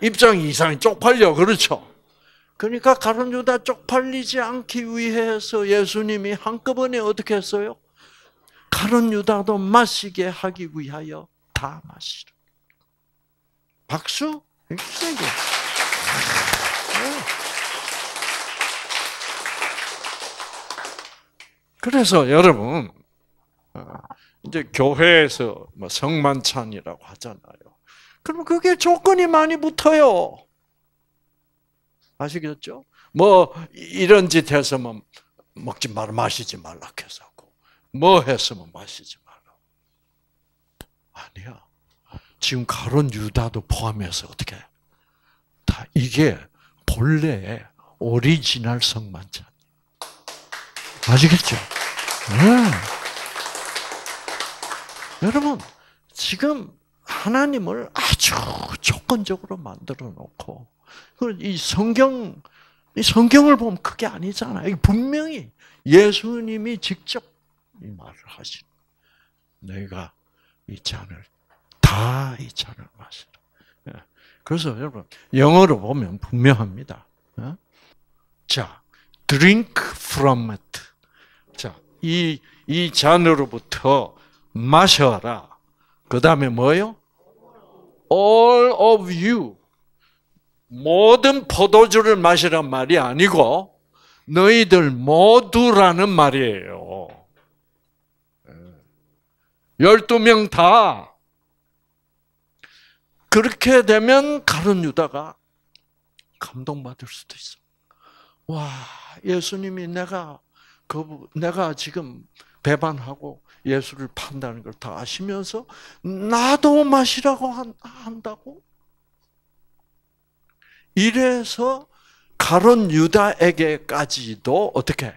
입장이 이상히 쪽팔려. 그렇죠? 그러니까 가론 유다 쪽팔리지 않기 위해서 예수님이 한꺼번에 어떻게 했어요? 가론 유다도 마시게 하기 위하여 다 마시라. 박수? 세게. 그래서 여러분 이제 교회에서 뭐 성만찬이라고 하잖아요. 그럼 그게 조건이 많이 붙어요. 아시겠죠? 뭐 이런 짓 해서면 먹지 말아 마시지 말라 해서 뭐 했으면 마시지 말라. 아니야. 지금 가론 유다도 포함해서 어떻게 다 이게 본래 오리지널 성만찬. 아시겠죠? 네. 여러분, 지금 하나님을 아주 조건적으로 만들어 놓고, 이 성경, 이 성경을 보면 그게 아니잖아요. 분명히 예수님이 직접 이 말을 하신. 너희가 이 잔을, 다 이 잔을 마시라. 예. 그래서 여러분, 영어로 보면 분명합니다. 어? 자, drink from it. 자, 이, 이 잔으로부터 마셔라. 그 다음에 뭐요? All of you. 모든 포도주를 마시란 말이 아니고, 너희들 모두라는 말이에요. 12명 다. 그렇게 되면 가론 유다가 감동받을 수도 있어. 와, 예수님이 내가 그 내가 지금 배반하고 예수를 판다는 걸 다 아시면서 나도 마시라고 한다고? 이래서 가론 유다에게까지도 어떻게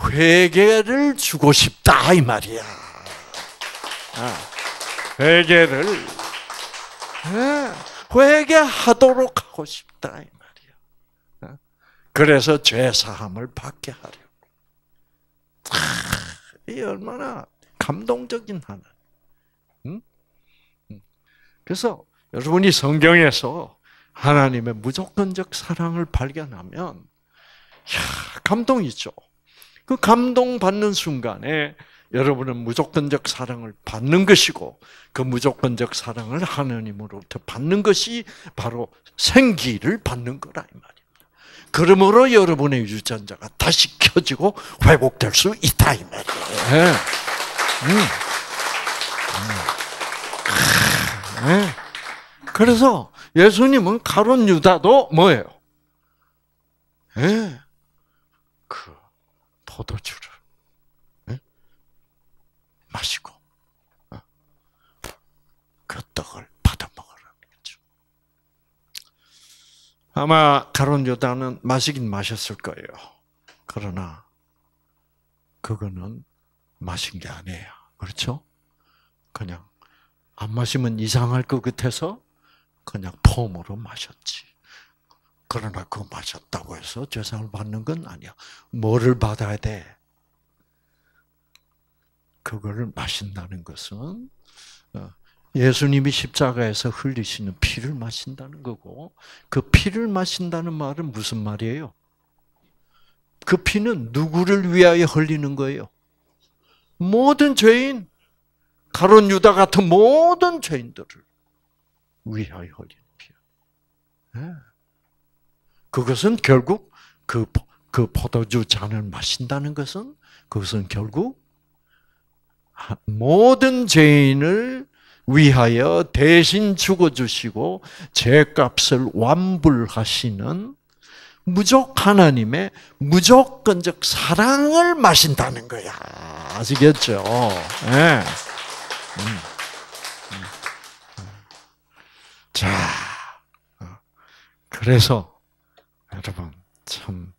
회개를 주고 싶다 이 말이야. 아, 회개를 회개하도록 하고 싶다 이 말이야. 아, 그래서 죄 사함을 받게 하려. 이 얼마나 감동적인 하나. 응? 그래서 여러분이 성경에서 하나님의 무조건적 사랑을 발견하면 야, 감동이죠. 그 감동 받는 순간에 여러분은 무조건적 사랑을 받는 것이고 그 무조건적 사랑을 하나님으로부터 받는 것이 바로 생기를 받는 거라 이 말이야. 그러므로 여러분의 유전자가 다시 켜지고 회복될 수 있다 이 말이에요. 네. 음. 음. 네. 그래서 예수님은 가론 유다도 뭐예요? 네. 그 포도주를 네? 마시고 어? 그 떡을 받아 먹으라는 거죠. 아마 가론 유다는 마시긴 마셨을 거예요. 그러나 그거는 마신 게 아니에요. 그렇죠? 그냥 안 마시면 이상할 것 같아서 그냥 폼으로 마셨지. 그러나 그거 마셨다고 해서 죄상을 받는 건 아니야. 뭐를 받아야 돼? 그거를 마신다는 것은 어, 예수님이 십자가에서 흘리시는 피를 마신다는 거고 그 피를 마신다는 말은 무슨 말이에요? 그 피는 누구를 위하여 흘리는 거예요? 모든 죄인, 가론 유다 같은 모든 죄인들을 위하여 흘리는 피야. 네. 그것은 결국 그, 그 포도주 잔을 마신다는 것은 그것은 결국 모든 죄인을 위하여 대신 죽어주시고 죄값을 완불하시는 무적 하나님의 무조건적 사랑을 마신다는 거야. 아시겠죠? 네. 자, 그래서 여러분 참,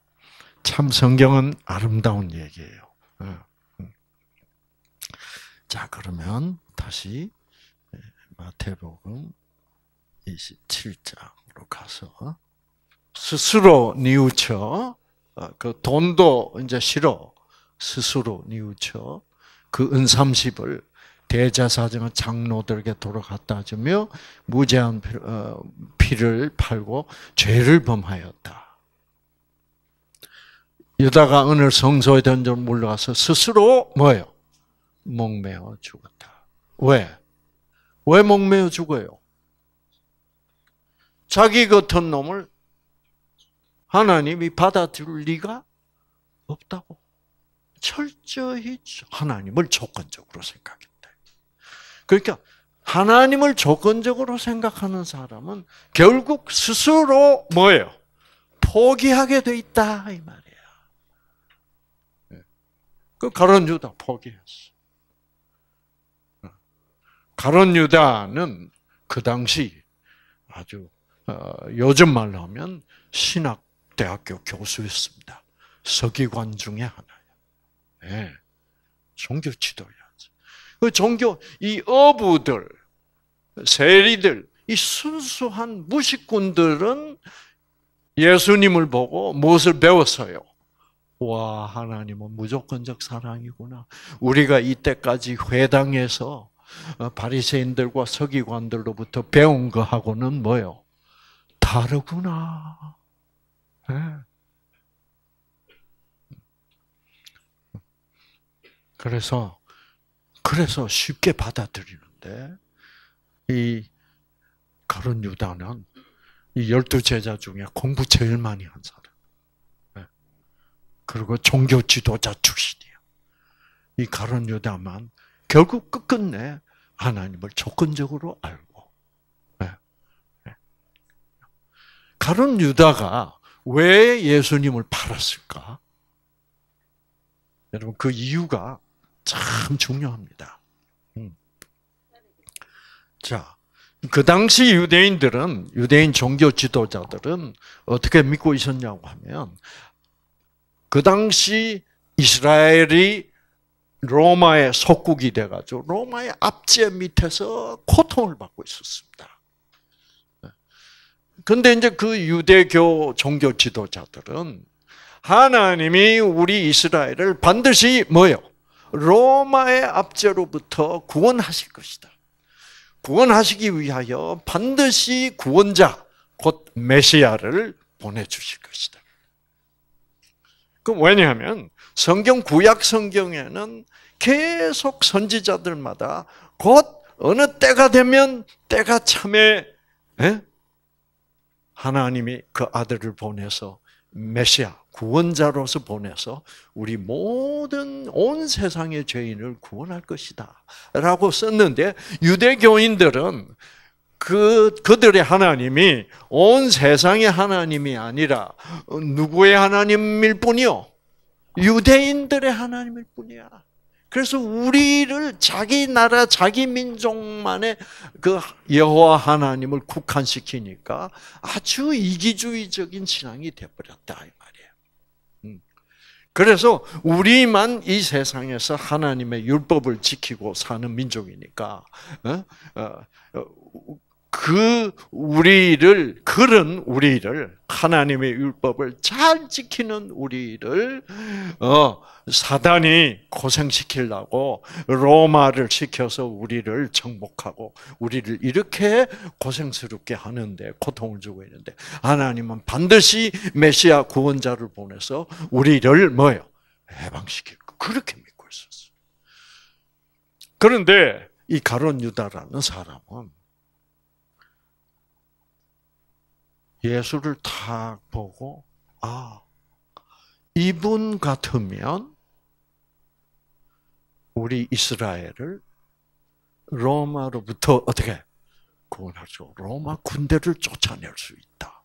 참 성경은 아름다운 얘기예요. 자, 그러면 다시 마태복음 27장으로 가서 스스로 뉘우쳐 어, 그 돈도 이제 싫어 스스로 뉘우쳐 그 은삼십을 대제사장 장로들에게 돌아갔다 주며 무제한 어, 피를 팔고 죄를 범하였다. 유다가 오늘 성소에 던져 물러가서 스스로 뭐예요? 목매어 죽었다. 왜? 왜 목매어 죽어요? 자기 같은 놈을 하나님이 받아들일 리가 없다고. 철저히 하나님을 조건적으로 생각했다. 그러니까 하나님을 조건적으로 생각하는 사람은 결국 스스로 뭐예요? 포기하게 돼 있다 이 말이야. 예. 그 가론 유다 포기했어. 가론 유다는 그 당시 아주 어, 요즘 말로 하면 신학 대학교 교수였습니다. 서기관 중에 하나예요. 네. 종교 지도자 그 종교 이 어부들, 세리들, 이 순수한 무식꾼들은 예수님을 보고 무엇을 배웠어요? 와, 하나님은 무조건적 사랑이구나. 우리가 이때까지 회당에서 어, 바리새인들과 서기관들로부터 배운 거하고는 뭐요? 다르구나. 네. 그래서 그래서 쉽게 받아들이는데 이 가론 유다는 이 열두 제자 중에 공부 제일 많이 한 사람. 네. 그리고 종교 지도자 출신이에요. 이 가론 유다만 결국 끝끝내 하나님을 조건적으로 알고. 네. 가론 유다가 왜 예수님을 팔았을까? 여러분, 그 이유가 참 중요합니다. 음. 자, 그 당시 유대인들은, 유대인 종교 지도자들은 어떻게 믿고 있었냐고 하면, 그 당시 이스라엘이 로마의 속국이 돼가지고 로마의 압제 밑에서 고통을 받고 있었습니다. 근데 이제 그 유대교 종교 지도자들은 하나님이 우리 이스라엘을 반드시 뭐요? 로마의 압제로부터 구원하실 것이다. 구원하시기 위하여 반드시 구원자, 곧 메시아를 보내주실 것이다. 그 왜냐하면 성경 구약 성경에는 계속 선지자들마다 곧 어느 때가 되면 때가 참에 에? 하나님이 그 아들을 보내서 메시아 구원자로서 보내서 우리 모든 온 세상의 죄인을 구원할 것이다 라고 썼는데 유대교인들은 그 그들의 하나님이 온 세상의 하나님이 아니라 누구의 하나님일 뿐이요 유대인들의 하나님일 뿐이야. 그래서 우리를 자기 나라, 자기 민족만의 그 여호와 하나님을 국한시키니까 아주 이기주의적인 신앙이 되어버렸다. 그래서 우리만 이 세상에서 하나님의 율법을 지키고 사는 민족이니까 어? 어, 그 우리를 그런 우리를 하나님의 율법을 잘 지키는 우리를 어 사단이 고생시키려고 로마를 시켜서 우리를 정복하고 우리를 이렇게 고생스럽게 하는데 고통을 주고 있는데 하나님은 반드시 메시아 구원자를 보내서 우리를 뭐요 해방시킬 거 그렇게 믿고 있었어. 그런데 이 가론 유다라는 사람은 예수를 탁 보고 아 이분 같으면 우리 이스라엘을 로마로부터 어떻게 구원하죠? 로마 군대를 쫓아낼 수 있다.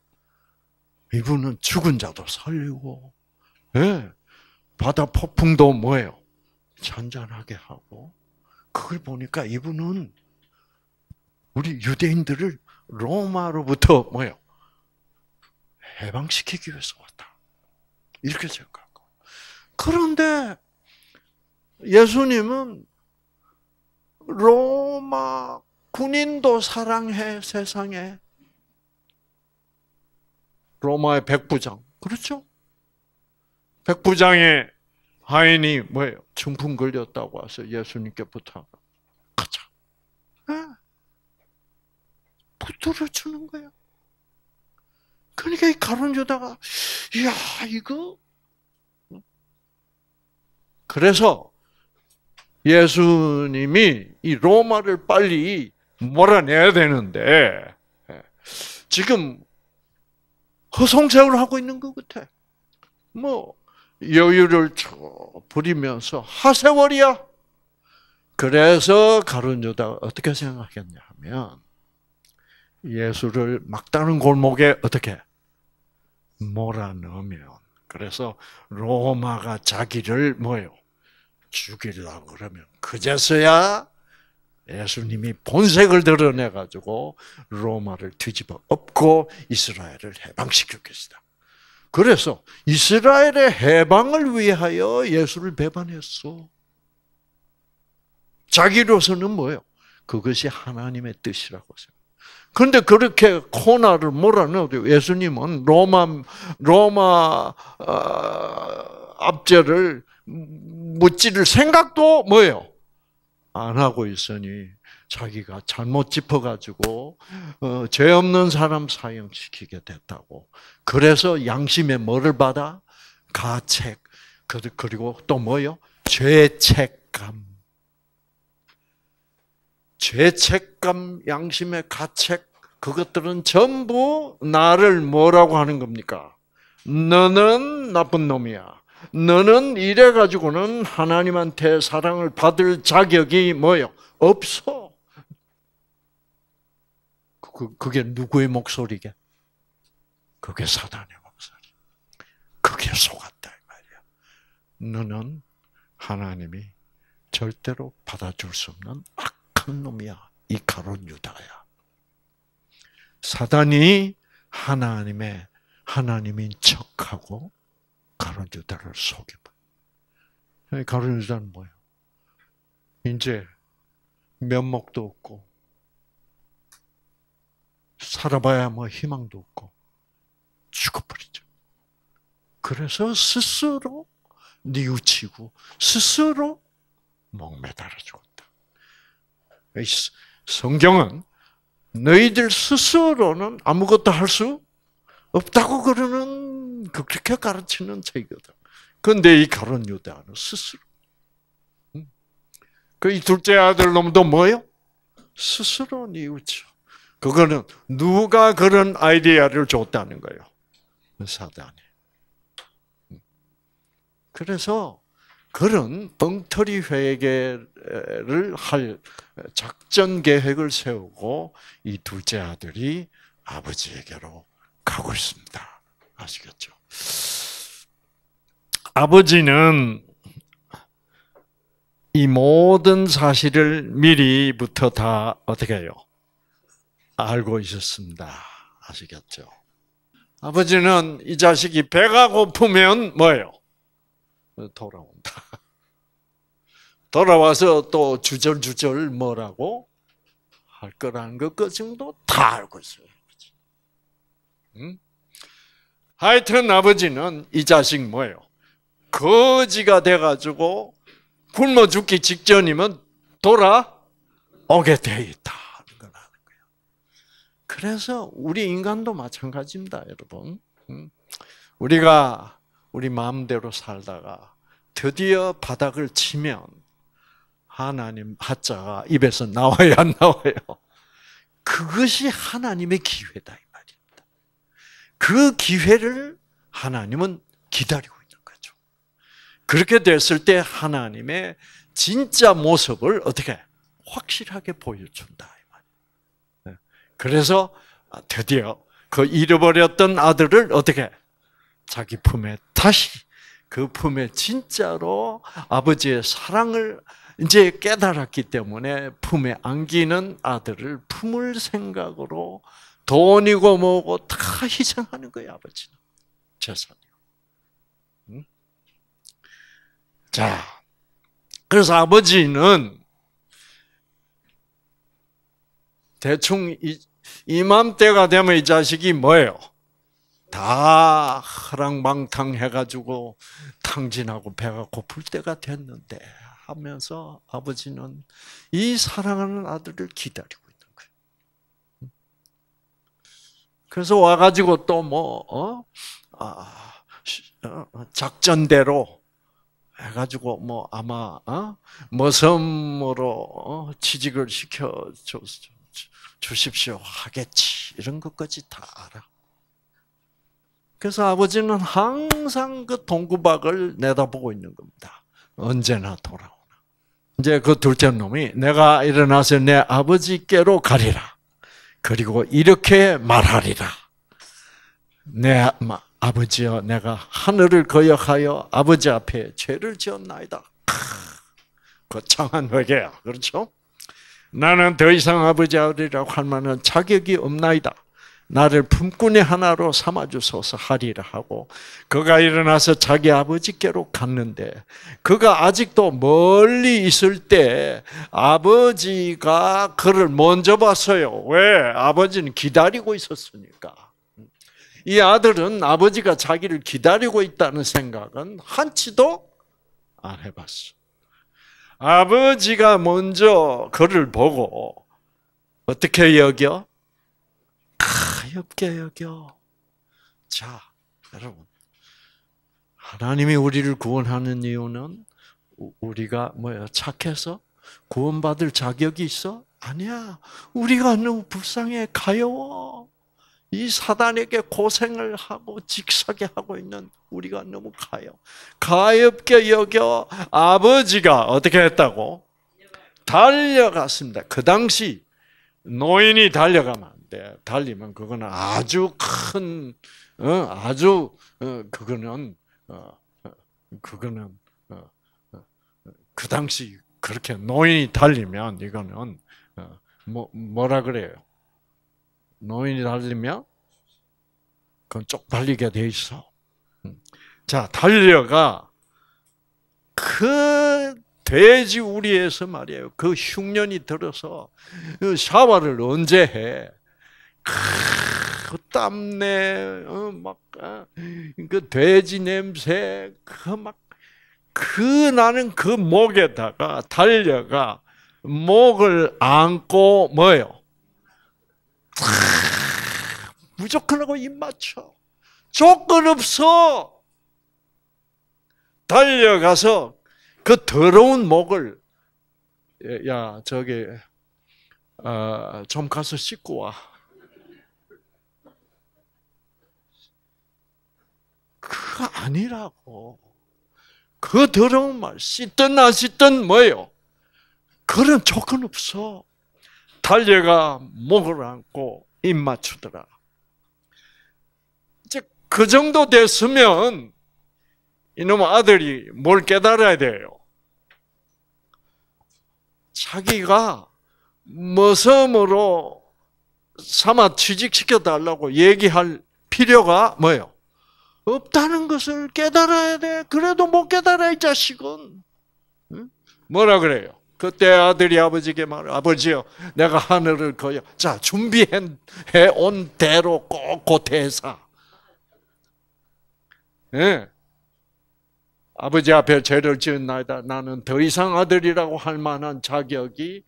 이분은 죽은 자도 살리고, 예, 바다 폭풍도 뭐예요? 잔잔하게 하고, 그걸 보니까 이분은 우리 유대인들을 로마로부터 뭐예요? 해방시키기 위해서 왔다. 이렇게 생각하고. 그런데 예수님은 로마 군인도 사랑해 세상에. 로마의 백부장. 그렇죠? 백부장의 하인이 뭐예요? 중풍 걸렸다고 와서 예수님께 부탁. 가자. 네. 부탁을 주는 거예요. 그러니까 이 가론 유다가 이야 이거 그래서 예수님이 이 로마를 빨리 몰아내야 되는데 지금 허송세월 하고 있는 것 같아. 뭐 여유를 부리면서 하세월이야. 그래서 가론 유다가 어떻게 생각했냐면 예수를 막다른 골목에 어떻게 몰아넣으면 그래서 로마가 자기를 뭐요 죽이려고 그러면 그제서야 예수님이 본색을 드러내 가지고 로마를 뒤집어 엎고 이스라엘을 해방시킬 것이다. 그래서 이스라엘의 해방을 위하여 예수를 배반했어. 자기로서는 뭐예요? 그것이 하나님의 뜻이라고 생각. 그런데 그렇게 코나를 몰아넣어도 예수님은 로마 로마 어, 압제를 묻지를 생각도 뭐예요? 안 하고 있으니 자기가 잘못 짚어가지고 어, 죄 없는 사람 사형시키게 됐다고. 그래서 양심의 뭐를 받아? 가책. 그리고 또 뭐요? 죄책감. 죄책감, 양심의 가책, 그것들은 전부 나를 뭐라고 하는 겁니까? 너는 나쁜 놈이야. 너는 이래 가지고는 하나님한테 사랑을 받을 자격이 뭐요? 없어. 그, 그게 누구의 목소리게? 그게 사단의 목소리. 그게 속았다 이 말이야. 너는 하나님이 절대로 받아줄 수 없는 악 착한 놈이야. 이 가론 유다야. 사단이 하나님의 하나님인 척하고 가론 유다를 속여. 가론 유다는 뭐예요? 이제 면목도 없고 살아봐야 뭐 희망도 없고 죽어버리죠. 그래서 스스로 뉘우치고 스스로 목매달아 죽었다. 성경은 너희들 스스로는 아무것도 할 수 없다고 그러는 그렇게 가르치는 책이거든. 그런데 이 가론 유다는 스스로 그 이 둘째 아들 놈도 뭐요? 스스로 뉘우쳐. 그거는 누가 그런 아이디어를 줬다는 거예요. 사단이. 그래서 그런 엉터리 회개를 할 작전 계획을 세우고 이 둘째 아들이 아버지에게로 가고 있습니다. 아시겠죠? 아버지는 이 모든 사실을 미리부터 다 어떻게 해요? 알고 있었습니다. 아시겠죠? 아버지는 이 자식이 배가 고프면 뭐예요? 돌아온다. 돌아와서 또 주절주절 뭐라고 할 거라는 것그 정도 다 알고 있어요. 응? 하여튼 아버지는 이 자식 뭐예요? 거지가 돼가지고 굶어 죽기 직전이면 돌아오게 돼 있다. 그래서 우리 인간도 마찬가지입니다, 여러분. 우리가 우리 마음대로 살다가 드디어 바닥을 치면 하나님 하자가 입에서 나와야 안 나와요. 그것이 하나님의 기회다 이 말입니다. 그 기회를 하나님은 기다리고 있는 거죠. 그렇게 됐을 때 하나님의 진짜 모습을 어떻게 확실하게 보여준다. 네. 그래서 드디어 그 잃어버렸던 아들을 어떻게 자기 품에 다시 그 품에 진짜로 아버지의 사랑을 이제 깨달았기 때문에 품에 안기는 아들을 품을 생각으로 돈이고 뭐고 다 희생하는 거예요, 아버지는. 재산이요. 응? 자, 그래서 아버지는 대충 이, 이맘때가 되면 이 자식이 뭐예요? 다 허랑방탕 해가지고 탕진하고 배가 고플 때가 됐는데 하면서 아버지는 이 사랑하는 아들을 기다리고 있는 거예요. 그래서 와가지고 또 뭐, 어? 아, 어? 작전대로 해가지고 뭐 아마 어? 머섬으로 어? 취직을 시켜 주십시오 하겠지 이런 것까지 다 알아. 그래서 아버지는 항상 그 동구박을 내다보고 있는 겁니다. 언제나 돌아오나. 이제 그 둘째 놈이 내가 일어나서 내 아버지께로 가리라. 그리고 이렇게 말하리라. 내 아버지여 내가 하늘을 거역하여 아버지 앞에 죄를 지었나이다. 거창한 회개야. 그렇죠? 나는 더 이상 아버지 아들이라고 할 만한 자격이 없나이다. 나를 품꾼의 하나로 삼아주소서 하리라 하고 그가 일어나서 자기 아버지께로 갔는데 그가 아직도 멀리 있을 때 아버지가 그를 먼저 봤어요. 왜? 아버지는 기다리고 있었으니까. 이 아들은 아버지가 자기를 기다리고 있다는 생각은 한치도 안 해봤어. 아버지가 먼저 그를 보고 어떻게 여겨? 가엽게 여겨. 자, 여러분. 하나님이 우리를 구원하는 이유는 우리가 뭐야 착해서 구원받을 자격이 있어? 아니야. 우리가 너무 불쌍해 가여워. 이 사단에게 고생을 하고 직사게 하고 있는 우리가 너무 가요. 가엽게 여겨 아버지가 어떻게 했다고? 달려갔습니다. 그 당시 노인이 달려가면 때 달리면 그거는 아주 큰 어, 아주 어, 그거는 어, 그거는 그 당시 그렇게 노인이 달리면 이거는 뭐 뭐라 그래요? 노인이 달리면 그건 쪽팔리게 돼 있어. 음. 자 달려가 그 돼지 우리에서 말이에요. 그 흉년이 들어서 그 샤워를 언제 해? 그 땀내, 어, 막, 어, 그 돼지 냄새, 그 막, 그 나는 그 목에다가 달려가 목을 안고 뭐요? 무조건 하고 입 맞춰. 조건 없어. 달려가서 그 더러운 목을 야 저기 어, 좀 가서 씻고 와. 그거 아니라고. 그 더러운 말, 씻든 안 씻든 뭐예요? 그런 조건 없어. 달려가 목을 안고 입 맞추더라. 이제 그 정도 됐으면 이놈 아들이 뭘 깨달아야 돼요? 자기가 머섬으로 삼아 취직시켜 달라고 얘기할 필요가 뭐예요? 없다는 것을 깨달아야 돼. 그래도 못 깨달아 이 자식은. 뭐라 그래요? 그때 아들이 아버지에게 말, 아버지요, 내가 하늘을 거여. 자, 준비해 온 대로 꼭곧 대사. 예. 아버지 앞에 죄를 지은나이다. 나는 더 이상 아들이라고 할 만한 자격이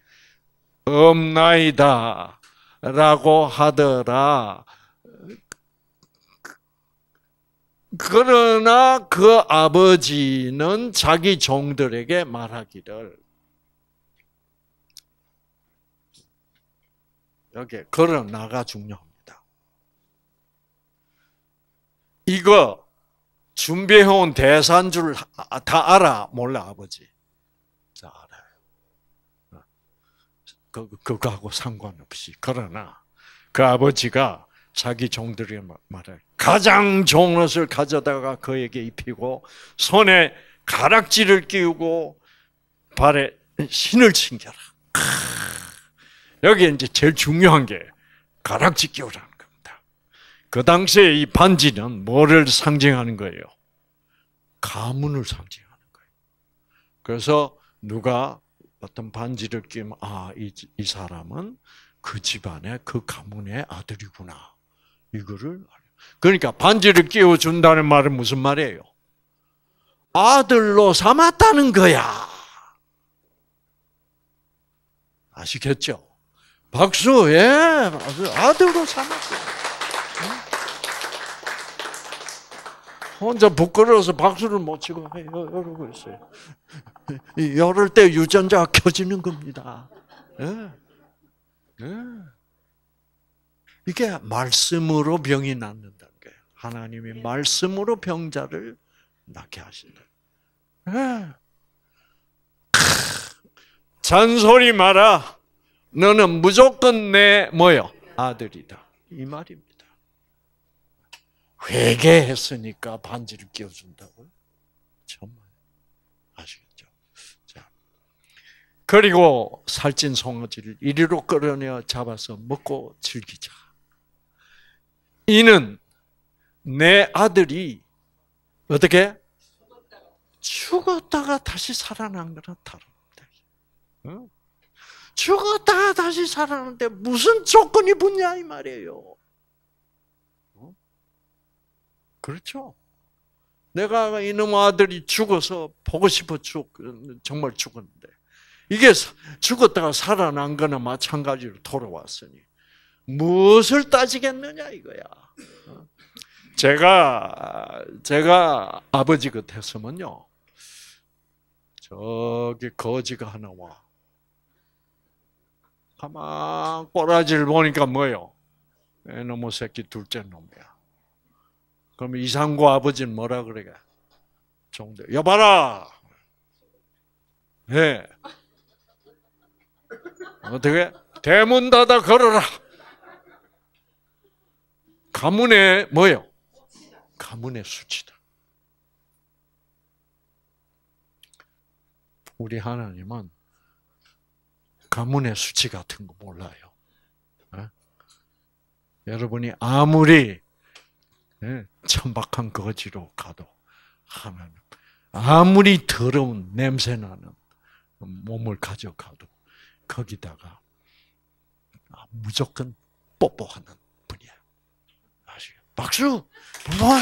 없나이다. 라고 하더라. 그러나 그 아버지는 자기 종들에게 말하기를 여기 걸어 나가 중요합니다. 이거 준비해온 대산줄 다 알아 몰라 아버지? 자 알아요. 그 그거하고 상관없이 그러나 그 아버지가 자기 종들이 말해 가장 좋은 옷을 가져다가 그에게 입히고 손에 가락지를 끼우고 발에 신을 챙겨라. 여기 이제 제일 중요한 게 가락지 끼우라는 겁니다. 그 당시에 이 반지는 뭐를 상징하는 거예요? 가문을 상징하는 거예요. 그래서 누가 어떤 반지를 끼면 아, 이, 이 사람은 그 집안의 그 가문의 아들이구나. 이거를 그러니까 반지를 끼워 준다는 말은 무슨 말이에요? 아들로 삼았다는 거야. 아시겠죠? 박수, 예. 아들로 삼았어. 혼자 부끄러워서 박수를 못 치고 이러고 있어요. 이럴 때 유전자가 켜지는 겁니다. 예. 예. 이게 말씀으로 병이 낫는다는 거예요. 하나님이 말씀으로 병자를 낫게 하신다. 네. 잔소리 마라. 너는 무조건 내 뭐요? 아들이다. 이 말입니다. 회개했으니까 반지를 끼워준다고요? 정말 아시겠죠? 자, 그리고 살찐 송아지를 이리로 끌어내어 잡아서 먹고 즐기자. 이는 내 아들이 어떻게 죽었다가 다시 살아난 거나 다릅니다. 죽었다가 다시 살아났는데 무슨 조건이 붙냐 이 말이에요. 그렇죠? 내가 이놈 아들이 죽어서 보고 싶어 죽 정말 죽었는데 이게 죽었다가 살아난 거나 마찬가지로 돌아왔으니 무엇을 따지겠느냐 이거야. 제가 제가 아버지 같았으면요. 저기 거지가 하나 와. 가만 꼬라지를 보니까 뭐요? 애놈의 새끼 둘째 놈이야. 그럼 이상구 아버지는 뭐라 그래가? 종대 여봐라. 예. 네. 어떻게? 대문 닫아 걸어라. 가문의 뭐요? 가문의 수치다. 우리 하나님은 가문의 수치 같은 거 몰라요. 네? 여러분이 아무리 네? 천박한 거지로 가도 하나님 아무리 더러운 냄새 나는 몸을 가져가도 거기다가 무조건 뽀뽀하는 박수! 와!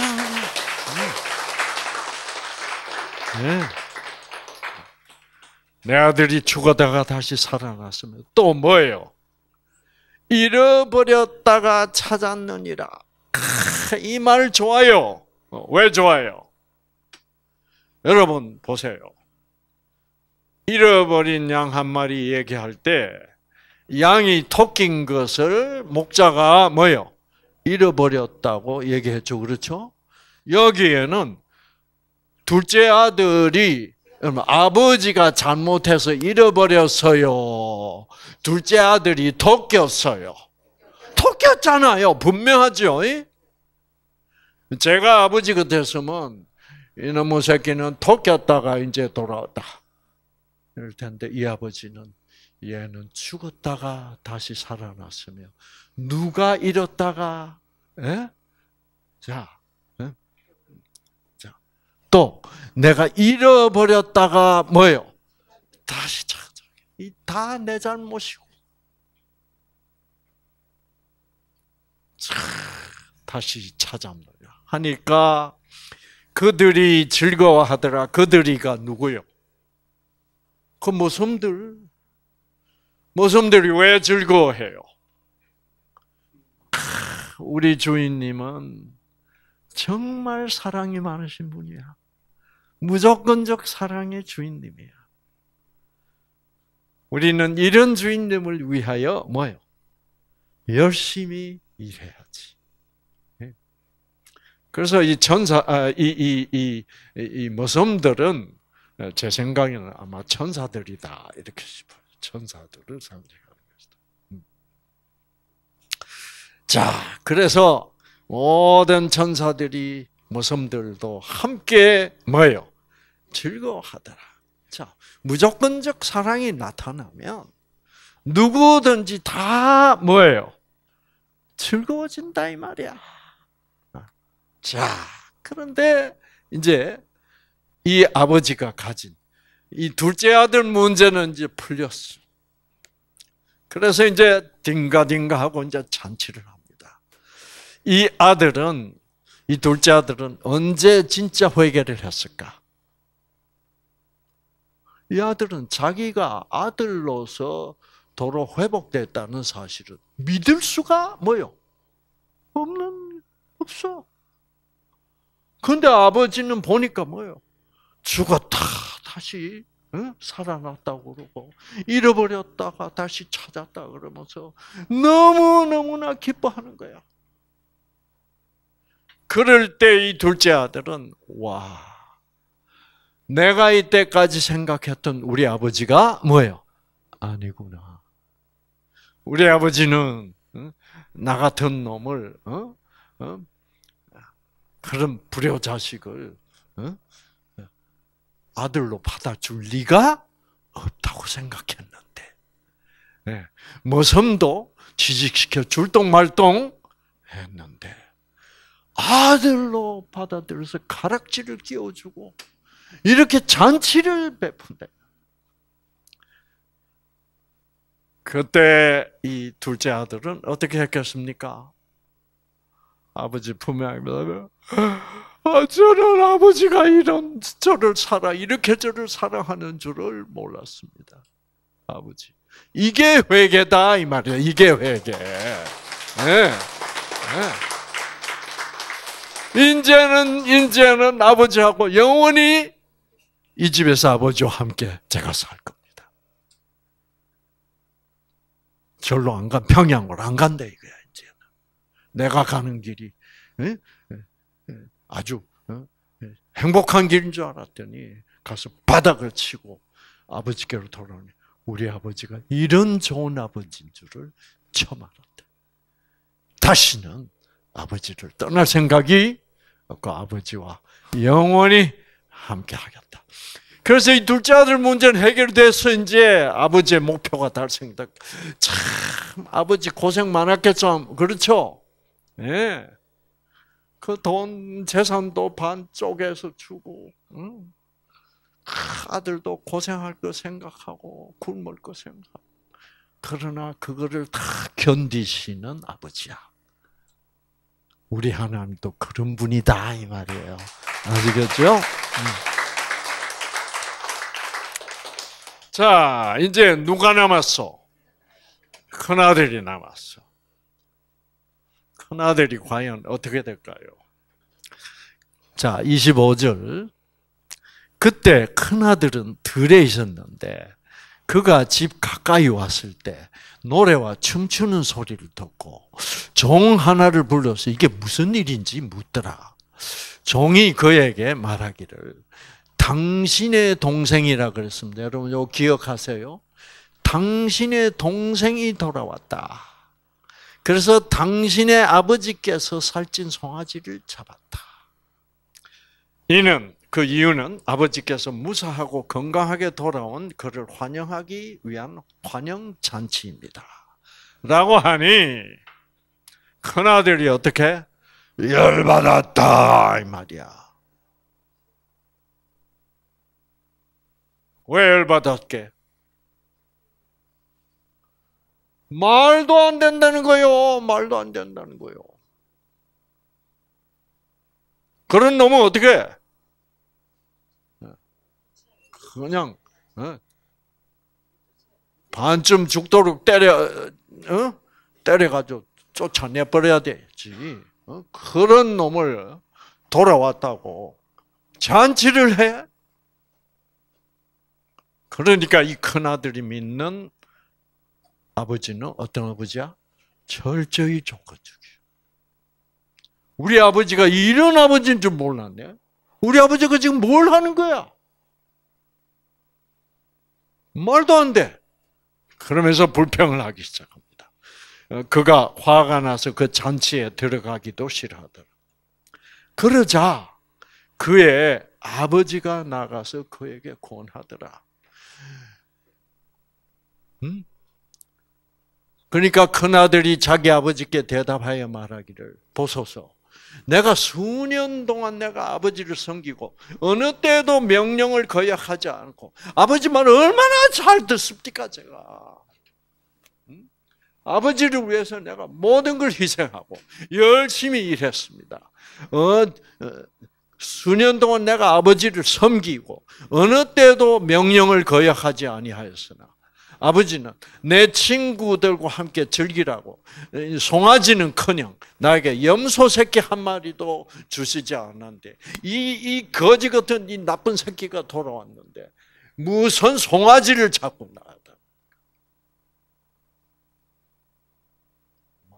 네. 내 아들이 죽어다가 다시 살아났으면 또 뭐예요? 잃어버렸다가 찾았느니라. 이 말 좋아요. 어, 왜 좋아요? 여러분 보세요. 잃어버린 양 한 마리 얘기할 때 양이 토낀 것을 목자가 뭐요? 잃어버렸다고 얘기했죠. 그렇죠? 여기에는 둘째 아들이 아버지가 잘못해서 잃어버렸어요. 둘째 아들이 토꼈어요. 토꼈잖아요. 분명하죠. 제가 아버지 같았으면 이놈의 새끼는 토꼈다가 이제 돌아왔다. 이럴 텐데 이 아버지는 얘는 죽었다가 다시 살아났으며 누가 잃었다가 예? 자, 예? 자, 또 내가 잃어버렸다가 뭐요? 다시 찾아. 다 내 잘못이고. 다시 찾아옵니다. 하니까 그들이 즐거워하더라. 그들이가 누구요? 그 모섬들. 모섬들이 왜 즐거워해요? 우리 주인님은 정말 사랑이 많으신 분이야. 무조건적 사랑의 주인님이야. 우리는 이런 주인님을 위하여 뭐요? 열심히 일해야지. 예? 그래서 이 천사, 아, 이, 이, 이, 이 모섬들은 제 생각에는 아마 천사들이다. 이렇게 싶어요. 천사들을 상징하는 것이다. 음. 자, 그래서 모든 천사들이 모섬들도 함께 뭐예요? 즐거워하더라. 자, 무조건적 사랑이 나타나면 누구든지 다 뭐예요? 즐거워진다 이 말이야. 자, 그런데 이제 이 아버지가 가진 이 둘째 아들 문제는 이제 풀렸어. 그래서 이제 딩가딩가 하고 이제 잔치를 합니다. 이 아들은 이 둘째 아들은 언제 진짜 회개를 했을까? 이 아들은 자기가 아들로서 도로 회복됐다는 사실은 믿을 수가 뭐요? 없는 없어. 근데 아버지는 보니까 뭐요? 죽었다 다시 살아났다고 그러고 잃어버렸다가 다시 찾았다 그러면서 너무 너무나 기뻐하는 거야. 그럴 때 이 둘째 아들은 와 내가 이때까지 생각했던 우리 아버지가 뭐예요? 아니구나. 우리 아버지는 나 같은 놈을 어? 어? 그런 불효 자식을 어? 아들로 받아줄 리가 없다고 생각했는데 네. 모섬도 취직시켜 줄똥말똥 했는데 아들로 받아들여서 가락지를 끼워주고 이렇게 잔치를 베푼대. 그때 이 둘째 아들은 어떻게 했겠습니까? 아버지 품에 안면 아, 저는 아버지가 이런 저를 사랑 이렇게 저를 사랑하는 줄을 몰랐습니다. 아버지. 이게 회개다 이 말이야. 이게 회개. 네. 네. 이제는 이제는 아버지하고 영원히 이 집에서 아버지와 함께 제가 살 겁니다. 절로 안 간, 평양으로 안 간다 이거야, 이제는. 내가 가는 길이, 아주, 어? 행복한 길인 줄 알았더니, 가서 바닥을 치고 아버지께로 돌아오니, 우리 아버지가 이런 좋은 아버지인 줄을 처음 알았다. 다시는 아버지를 떠날 생각이 없고 아버지와 영원히 함께 하겠다. 그래서 이 둘째 아들 문제는 해결돼서 이제 아버지의 목표가 달성다. 참 아버지 고생 많았겠죠. 그렇죠? 예. 네. 그돈 재산도 반 쪼개서 주고, 응? 아들도 고생할 거 생각하고 굶을 거 생각하고. 그러나 그거를 다 견디시는 아버지야. 우리 하나님도 그런 분이다 이 말이에요. 아시겠죠? 음. 자, 이제 누가 남았어? 큰아들이 남았어. 큰아들이 과연 어떻게 될까요? 자, 25절. 그때 큰아들은 들에 있었는데, 그가 집 가까이 왔을 때, 노래와 춤추는 소리를 듣고, 종 하나를 불러서 이게 무슨 일인지 묻더라. 종이 그에게 말하기를, 당신의 동생이라 그랬습니다. 여러분 이거 기억하세요. 당신의 동생이 돌아왔다. 그래서 당신의 아버지께서 살찐 송아지를 잡았다. 이는 그 이유는 아버지께서 무사하고 건강하게 돌아온 그를 환영하기 위한 환영 잔치입니다. 라고 하니 큰 아들이 어떻게 열받았다 이 말이야. 왜 열받았게? 말도 안 된다는 거요. 말도 안 된다는 거요. 그런 놈은 어떻게? 그냥 어? 반쯤 죽도록 때려 어? 때려가지고 쫓아내 버려야 되지. 어? 그런 놈을 돌아왔다고 잔치를 해. 그러니까 이 큰 아들이 믿는 아버지는 어떤 아버지야? 철저히 조건적이야. 우리 아버지가 이런 아버지인 줄 몰랐네. 우리 아버지가 지금 뭘 하는 거야? 말도 안 돼. 그러면서 불평을 하기 시작합니다. 어, 그가 화가 나서 그 잔치에 들어가기도 싫어하더라. 그러자 그의 아버지가 나가서 그에게 권하더라. 음? 그러니까 큰아들이 자기 아버지께 대답하여 말하기를 보소서 내가 수년 동안 내가 아버지를 섬기고 어느 때도 명령을 거역하지 않고 아버지 말 얼마나 잘 듣습니까 제가 음? 아버지를 위해서 내가 모든 걸 희생하고 열심히 일했습니다. 어, 어, 수년 동안 내가 아버지를 섬기고 어느 때도 명령을 거역하지 아니하였으나 아버지는 내 친구들과 함께 즐기라고 송아지는커녕 나에게 염소 새끼 한 마리도 주시지 않았는데 이, 이 거지 같은 이 나쁜 새끼가 돌아왔는데 무슨 송아지를 잡고 나왔다.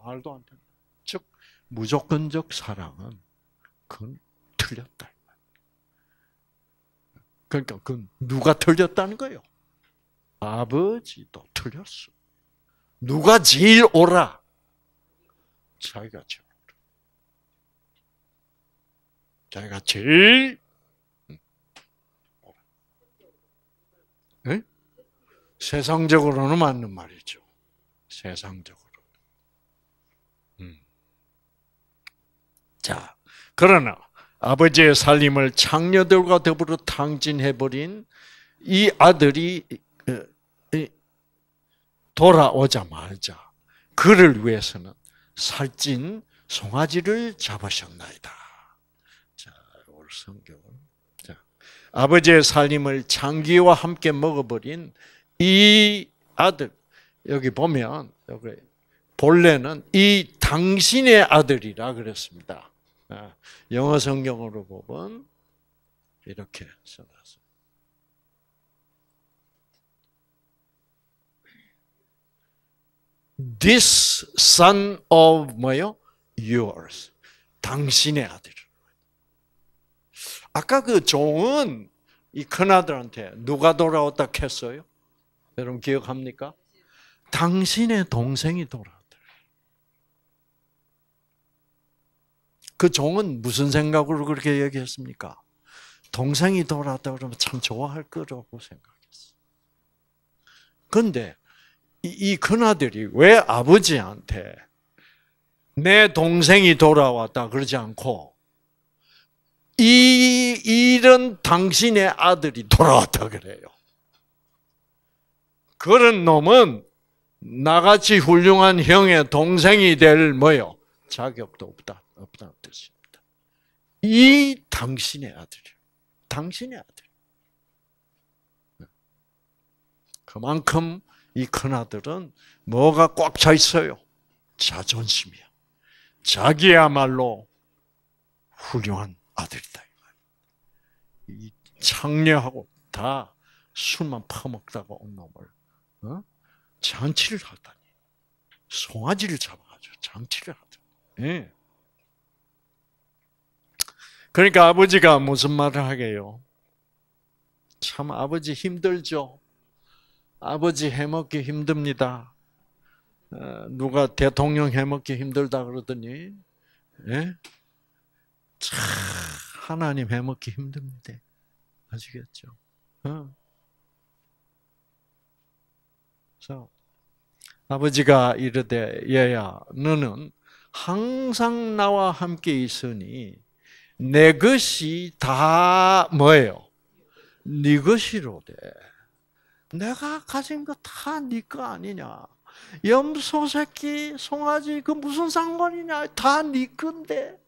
말도 안 된다. 즉 무조건적 사랑은 그건 틀렸다. 그러니까 그 누가 틀렸다는 거예요? 아버지도 틀렸어. 누가 제일 오라? 자기가 제일 오라. 자기가 제일 오라. 네? 세상적으로는 맞는 말이죠. 세상적으로. 음. 자, 그러나 아버지의 살림을 창녀들과 더불어 탕진해버린 이 아들이 돌아오자마자 그를 위해서는 살찐 송아지를 잡으셨나이다. 자, 오늘 성경은 자, 아버지의 살림을 장기와 함께 먹어버린 이 아들 여기 보면 여기 본래는 이 당신의 아들이라 그랬습니다. 아, 영어 성경으로 보면 이렇게 써놨어요. This son of 뭐요? Yours. 당신의 아들. 아까 그 종은 이 큰아들한테 누가 돌아왔다 했어요? 여러분 기억합니까? 당신의 동생이 돌아왔다. 그 종은 무슨 생각으로 그렇게 얘기했습니까? 동생이 돌아왔다 그러면 참 좋아할 거라고 생각했어. 그런데 이 큰아들이 왜 아버지한테 내 동생이 돌아왔다 그러지 않고 이 이런 당신의 아들이 돌아왔다 그래요. 그런 놈은 나같이 훌륭한 형의 동생이 될 뭐요? 자격도 없다. 없다는 뜻입니다. 이 당신의 아들이요. 당신의 아들. 그만큼 이 큰아들은 뭐가 꽉 차 있어요? 자존심이야. 자기야말로 훌륭한 아들이다. 이 창녀하고 다 술만 퍼먹다가 온 놈을 어? 잔치를 하다니 송아지를 잡아가지고 잔치를 하더니 예. 그러니까 아버지가 무슨 말을 하게요? 참 아버지 힘들죠. 아버지 해먹기 힘듭니다. 어, 누가 대통령 해먹기 힘들다 그러더니, 예? 참, 하나님 해먹기 힘듭니다. 아시겠죠? 어. 그래서 아버지가 이르되 얘야 너는 항상 나와 함께 있으니 내 것이 다 뭐예요? 네 것이로되. 내가 가진 거 다 네 거 아니냐? 염소 새끼, 송아지 그 무슨 상관이냐? 다 네 건데.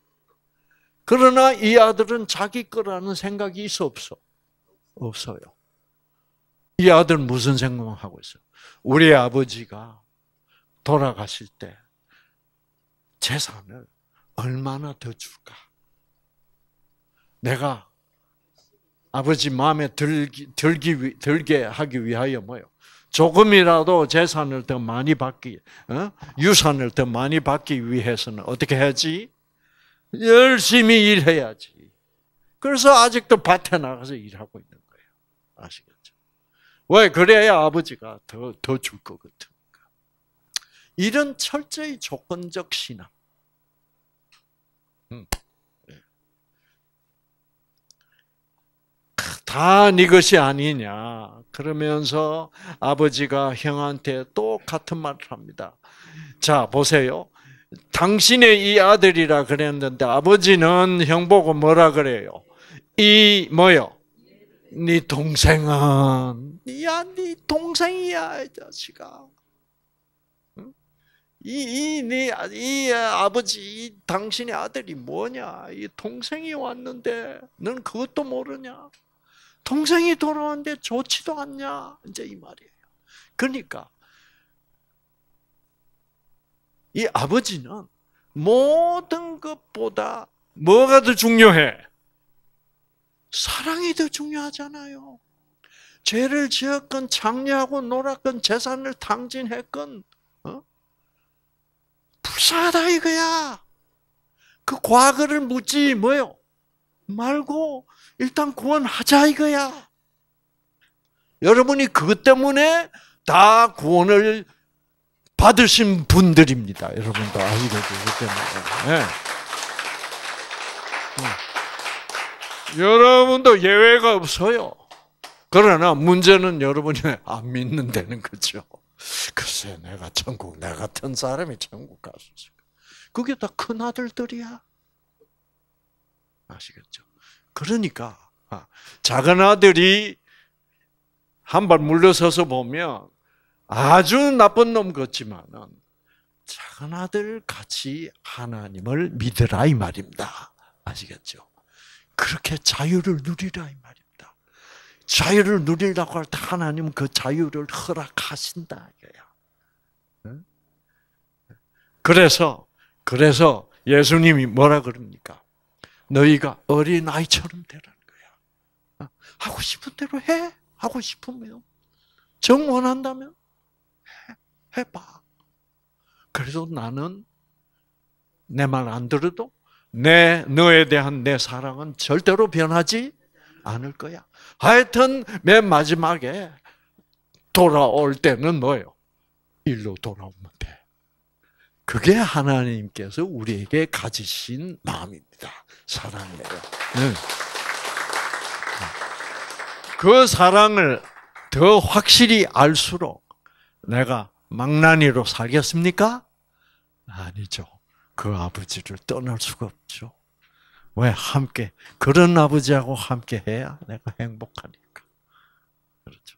그러나 이 아들은 자기 거라는 생각이 있어 없어? 없어요. 이 아들 무슨 생각하고 있어요? 우리 아버지가 돌아가실 때 재산을 얼마나 더 줄까? 내가 아버지 마음에 들기, 들기, 들게 하기 위하여 뭐요? 조금이라도 재산을 더 많이 받기, 어? 유산을 더 많이 받기 위해서는 어떻게 해야지? 열심히 일해야지. 그래서 아직도 밭에 나가서 일하고 있는 거예요. 아시겠죠? 왜? 그래야 아버지가 더, 더 줄 것 같으니까. 이런 철저히 조건적 신앙. 음. 다 네 것이 아니냐. 그러면서 아버지가 형한테 똑같은 말을 합니다. 자, 보세요. 당신의 이 아들이라 그랬는데 아버지는 형 보고 뭐라 그래요? 이 뭐요? 네 동생은 야, 네 동생이야, 이 자식아. 이, 이, 네, 이 아버지, 이 당신의 아들이 뭐냐? 이 동생이 왔는데, 넌 그것도 모르냐? 동생이 돌아왔는데 좋지도 않냐? 이제 이 말이에요. 그러니까 이 아버지는 모든 것보다 뭐가 더 중요해? 사랑이 더 중요하잖아요. 죄를 지었건 장례하고 놀았건 재산을 탕진했건 어? 불쌍하다 이거야. 그 과거를 묻지 뭐요 말고 일단 구원하자 이거야. 여러분이 그것 때문에 다 구원을 받으신 분들입니다. 여러분도 아시겠죠? 그 때문에. 네. 네. 여러분도 예외가 없어요. 그러나 문제는 여러분이 안 믿는 데는 거죠. 글쎄, 내가 천국, 내 같은 사람이 천국 갔을까? 그게 다 큰 아들들이야. 아시겠죠? 그러니까 아, 작은 아들이 한 발 물러서서 보면 아주 나쁜 놈 같지만은 작은 아들 같이 하나님을 믿으라 이 말입니다. 아시겠죠? 그렇게 자유를 누리라 이 말입니다. 자유를 누리려고 할 때 하나님은 그 자유를 허락하신다. 그래서 그래서 예수님이 뭐라 그럽니까? 너희가 어린 아이처럼 되라는 거야. 어? 하고 싶은 대로 해. 하고 싶으면 정 원한다면 해, 해봐. 그래서 나는 내 말 안 들어도 내 너에 대한 내 사랑은 절대로 변하지 않을 거야. 하여튼 맨 마지막에 돌아올 때는 뭐예요? 일로 돌아오면 돼. 그게 하나님께서 우리에게 가지신 마음입니다. 사랑이에요. 네. 그 사랑을 더 확실히 알수록 내가 망나니로 살겠습니까? 아니죠. 그 아버지를 떠날 수가 없죠. 왜 함께 그런 아버지하고 함께 해야 내가 행복하니까. 그렇죠.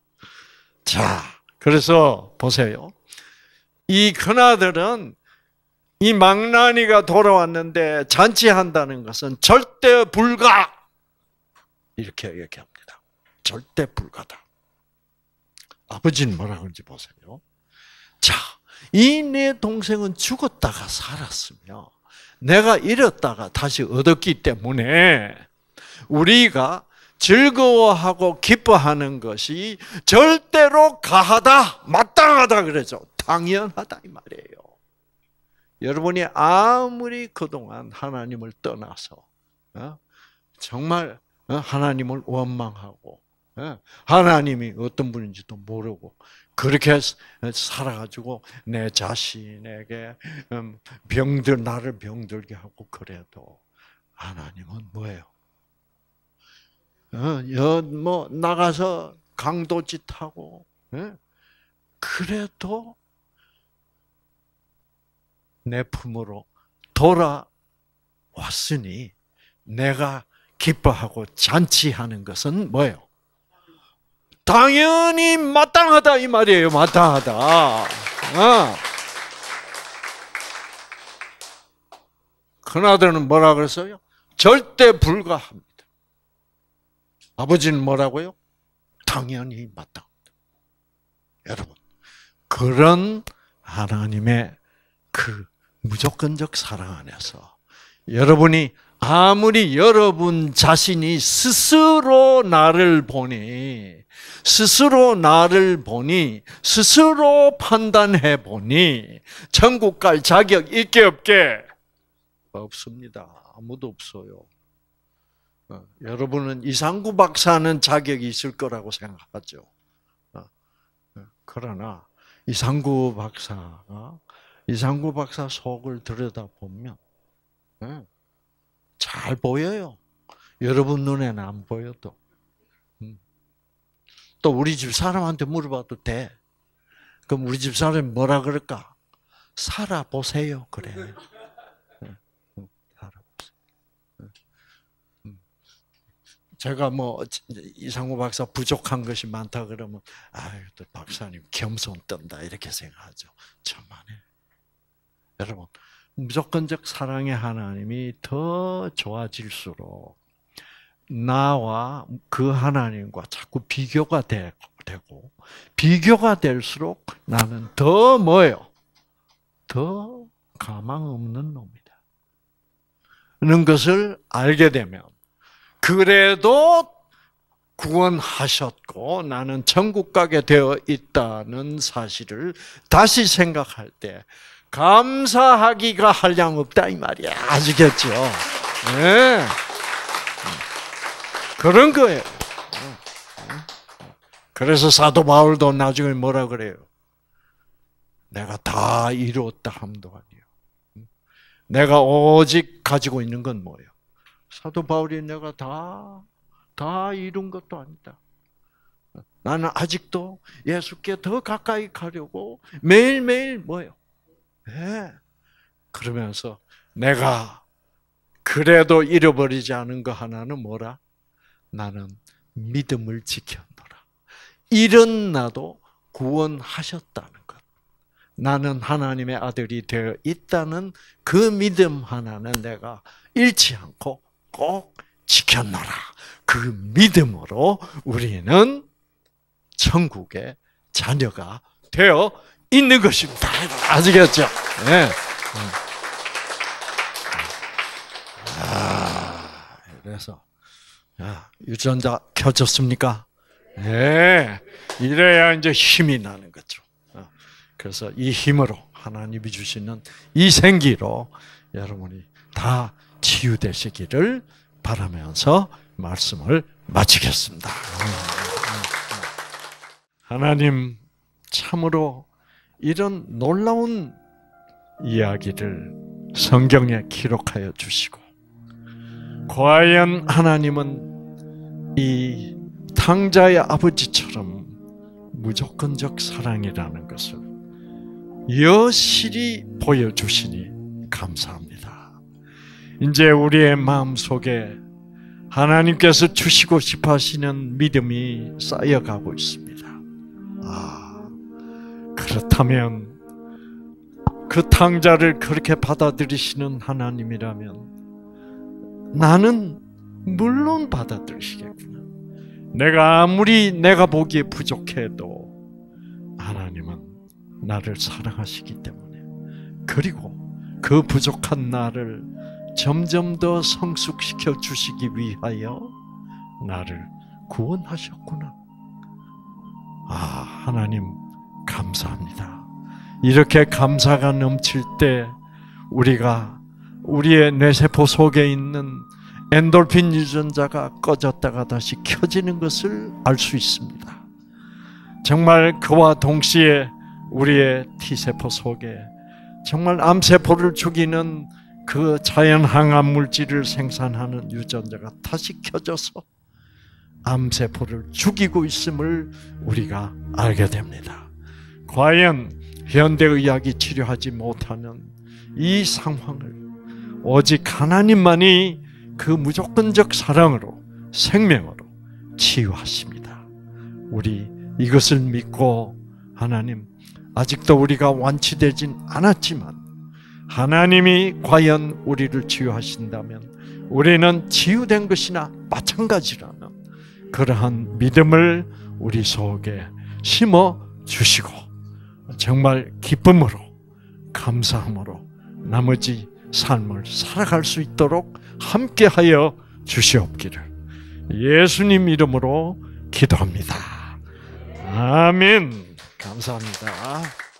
자, 그래서 보세요. 이 큰아들은 이 망나니가 돌아왔는데 잔치한다는 것은 절대 불가 이렇게 얘기합니다. 절대 불가다. 아버지는 뭐라 그런지 보세요. 자, 이 내 동생은 죽었다가 살았으며 내가 잃었다가 다시 얻었기 때문에 우리가 즐거워하고 기뻐하는 것이 절대로 가하다, 마땅하다 그러죠. 당연하다 이 말이에요. 여러분이 아무리 그동안 하나님을 떠나서 어? 정말 어? 하나님을 원망하고 어? 하나님이 어떤 분인지도 모르고 그렇게 살아가지고 내 자신에게 음, 병들 나를 병들게 하고 그래도 하나님은 뭐예요? 어, 뭐 나가서 강도짓 하고 예? 그래도 내 품으로 돌아왔으니 내가 기뻐하고 잔치하는 것은 뭐예요? 당연히 마땅하다 이 말이에요. 마땅하다. 어. 큰아들은 뭐라 그랬어요? 절대 불가합니다. 아버지는 뭐라고요? 당연히 마땅합니다. 여러분, 그런 하나님의 그 무조건적 사랑 안에서 여러분이 아무리 여러분 자신이 스스로 나를 보니, 스스로 나를 보니, 스스로 판단해 보니, 천국 갈 자격 있게 없게? 없습니다. 아무도 없어요. 어, 여러분은 이상구 박사는 자격이 있을 거라고 생각하죠. 어, 어, 그러나 이상구 박사가 이상구 박사 속을 들여다 보면 잘 보여요. 여러분 눈에는 안 보여도. 음. 또 우리 집 사람한테 물어봐도 돼. 그럼 우리 집 사람이 뭐라 그럴까? 살아보세요. 그래. 음. 제가 뭐 이상호 박사 부족한 것이 많다 그러면 아유 또 박사님 겸손 떤다 이렇게 생각하죠. 참만해. 여러분 무조건적 사랑의 하나님이 더 좋아질수록 나와 그 하나님과 자꾸 비교가 되고 비교가 될수록 나는 더 뭐예요? 더 가망 없는 놈이다. 는 것을 알게 되면 그래도 구원하셨고 나는 천국 가게 되어 있다는 사실을 다시 생각할 때 감사하기가 한량 없다 이 말이야. 아시겠죠? 네. 그런 거예요. 그래서 사도 바울도 나중에 뭐라 그래요? 내가 다 이루었다 함도 아니요. 내가 오직 가지고 있는 건 뭐예요? 사도 바울이 내가 다, 다 이룬 것도 아니다. 나는 아직도 예수께 더 가까이 가려고 매일매일 뭐예요? 네. 그러면서 내가 그래도 잃어버리지 않은 거 하나는 뭐라? 나는 믿음을 지켰노라. 이런 나도 구원하셨다는 것. 나는 하나님의 아들이 되어 있다는 그 믿음 하나는 내가 잃지 않고 꼭 지켰노라. 그 믿음으로 우리는 천국의 자녀가 되어 있는 것입니다. 아시겠죠? 네. 아, 그래서 유전자 켜졌습니까? 네. 이래야 이제 힘이 나는 거죠. 어, 그래서 이 힘으로 하나님이 주시는 이 생기로 여러분이 다 치유되시기를 바라면서 말씀을 마치겠습니다. 하나님 참으로 이런 놀라운 이야기를 성경에 기록하여 주시고, 과연 하나님은 이 탕자의 아버지처럼 무조건적 사랑이라는 것을 여실히 보여주시니 감사합니다. 이제 우리의 마음 속에 하나님께서 주시고 싶어 하시는 믿음이 쌓여가고 있습니다. 아. 그렇다면 그 탕자를 그렇게 받아들이시는 하나님이라면 나는 물론 받아들이시겠구나. 내가 아무리 내가 보기에 부족해도 하나님은 나를 사랑하시기 때문에 그리고 그 부족한 나를 점점 더 성숙시켜 주시기 위하여 나를 구원하셨구나. 아, 하나님 감사합니다. 이렇게 감사가 넘칠 때 우리가 우리의 뇌세포 속에 있는 엔돌핀 유전자가 꺼졌다가 다시 켜지는 것을 알 수 있습니다. 정말 그와 동시에 우리의 T세포 속에 정말 암세포를 죽이는 그 자연 항암 물질을 생산하는 유전자가 다시 켜져서 암세포를 죽이고 있음을 우리가 알게 됩니다. 과연 현대의학이 치료하지 못하는 이 상황을 오직 하나님만이 그 무조건적 사랑으로 생명으로 치유하십니다. 우리 이것을 믿고 하나님 아직도 우리가 완치되진 않았지만 하나님이 과연 우리를 치유하신다면 우리는 치유된 것이나 마찬가지라는 그러한 믿음을 우리 속에 심어 주시고 정말 기쁨으로 감사함으로 나머지 삶을 살아갈 수 있도록 함께하여 주시옵기를 예수님 이름으로 기도합니다. 아멘. 감사합니다.